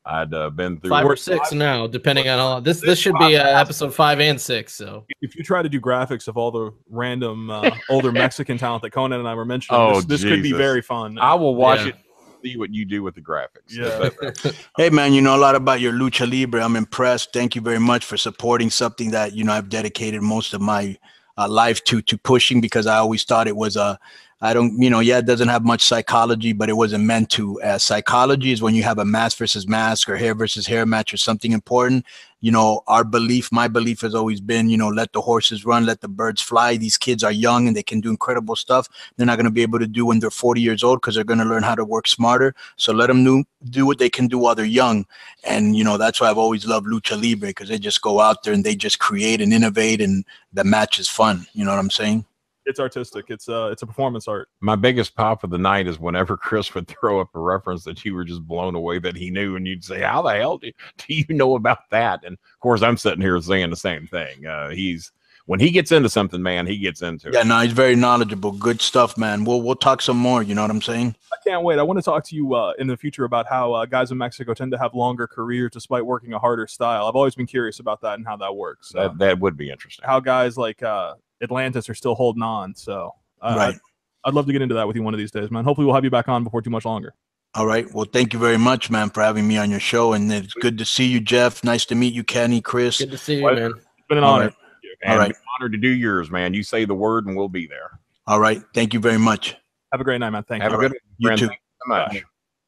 I'd uh, been through Five or six now, depending on all this this should be uh, episode five and six. So If you try to do graphics of all the random uh, older Mexican talent that Konnan and I were mentioning, Oh, this, this could be very fun. I will watch Yeah. it, see what you do with the graphics. Yeah. That- that- Hey man, you know a lot about your lucha libre. I'm impressed. Thank you very much for supporting something that you know I've dedicated most of my uh, life to to pushing because I always thought it was a I don't you know yeah it doesn't have much psychology, but it wasn't meant to. Uh, psychology is when you have a mask versus mask or hair versus hair match or something important. You know our belief, my belief has always been you know let the horses run, let the birds fly. These kids are young and they can do incredible stuff. They're not going to be able to do when they're 40 years old because they're going to learn how to work smarter. So let them do do what they can do while they're young and you know that's why I've always loved lucha libre because they just go out there and they just create and innovate, and the match is fun. You know what I'm saying? It's artistic. It's uh, it's a performance art. My biggest pop of the night is whenever Chris would throw up a reference that you were just blown away that he knew, and you'd say, "How the hell do, do you know about that?" And of course, I'm sitting here saying the same thing. Uh, he's when he gets into something, man, he gets into Yeah, it. no, he's very knowledgeable. Good stuff, man. We'll we'll talk some more. You know what I'm saying? I can't wait. I want to talk to you uh, in the future about how uh, guys in Mexico tend to have longer careers despite working a harder style. I've always been curious about that and how that works. Uh, That that would be interesting. how guys like uh, Atlantis are still holding on. So uh, Right. I'd, I'd love to get into that with you one of these days, man. Hopefully, we'll have you back on before too much longer. All right. Well, thank you very much, man, for having me on your show, and it's good to see you, Jeff. Nice to meet you, Kenny, Chris. good to see you, What? man. It's been an All honor. right. And All right. be honored to do yours, man. You say the word, and we'll be there. All right. Thank you very much. Have a great night, man. Thank Have you. Have a good one, You too. Thank you so much. Bye.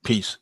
Peace.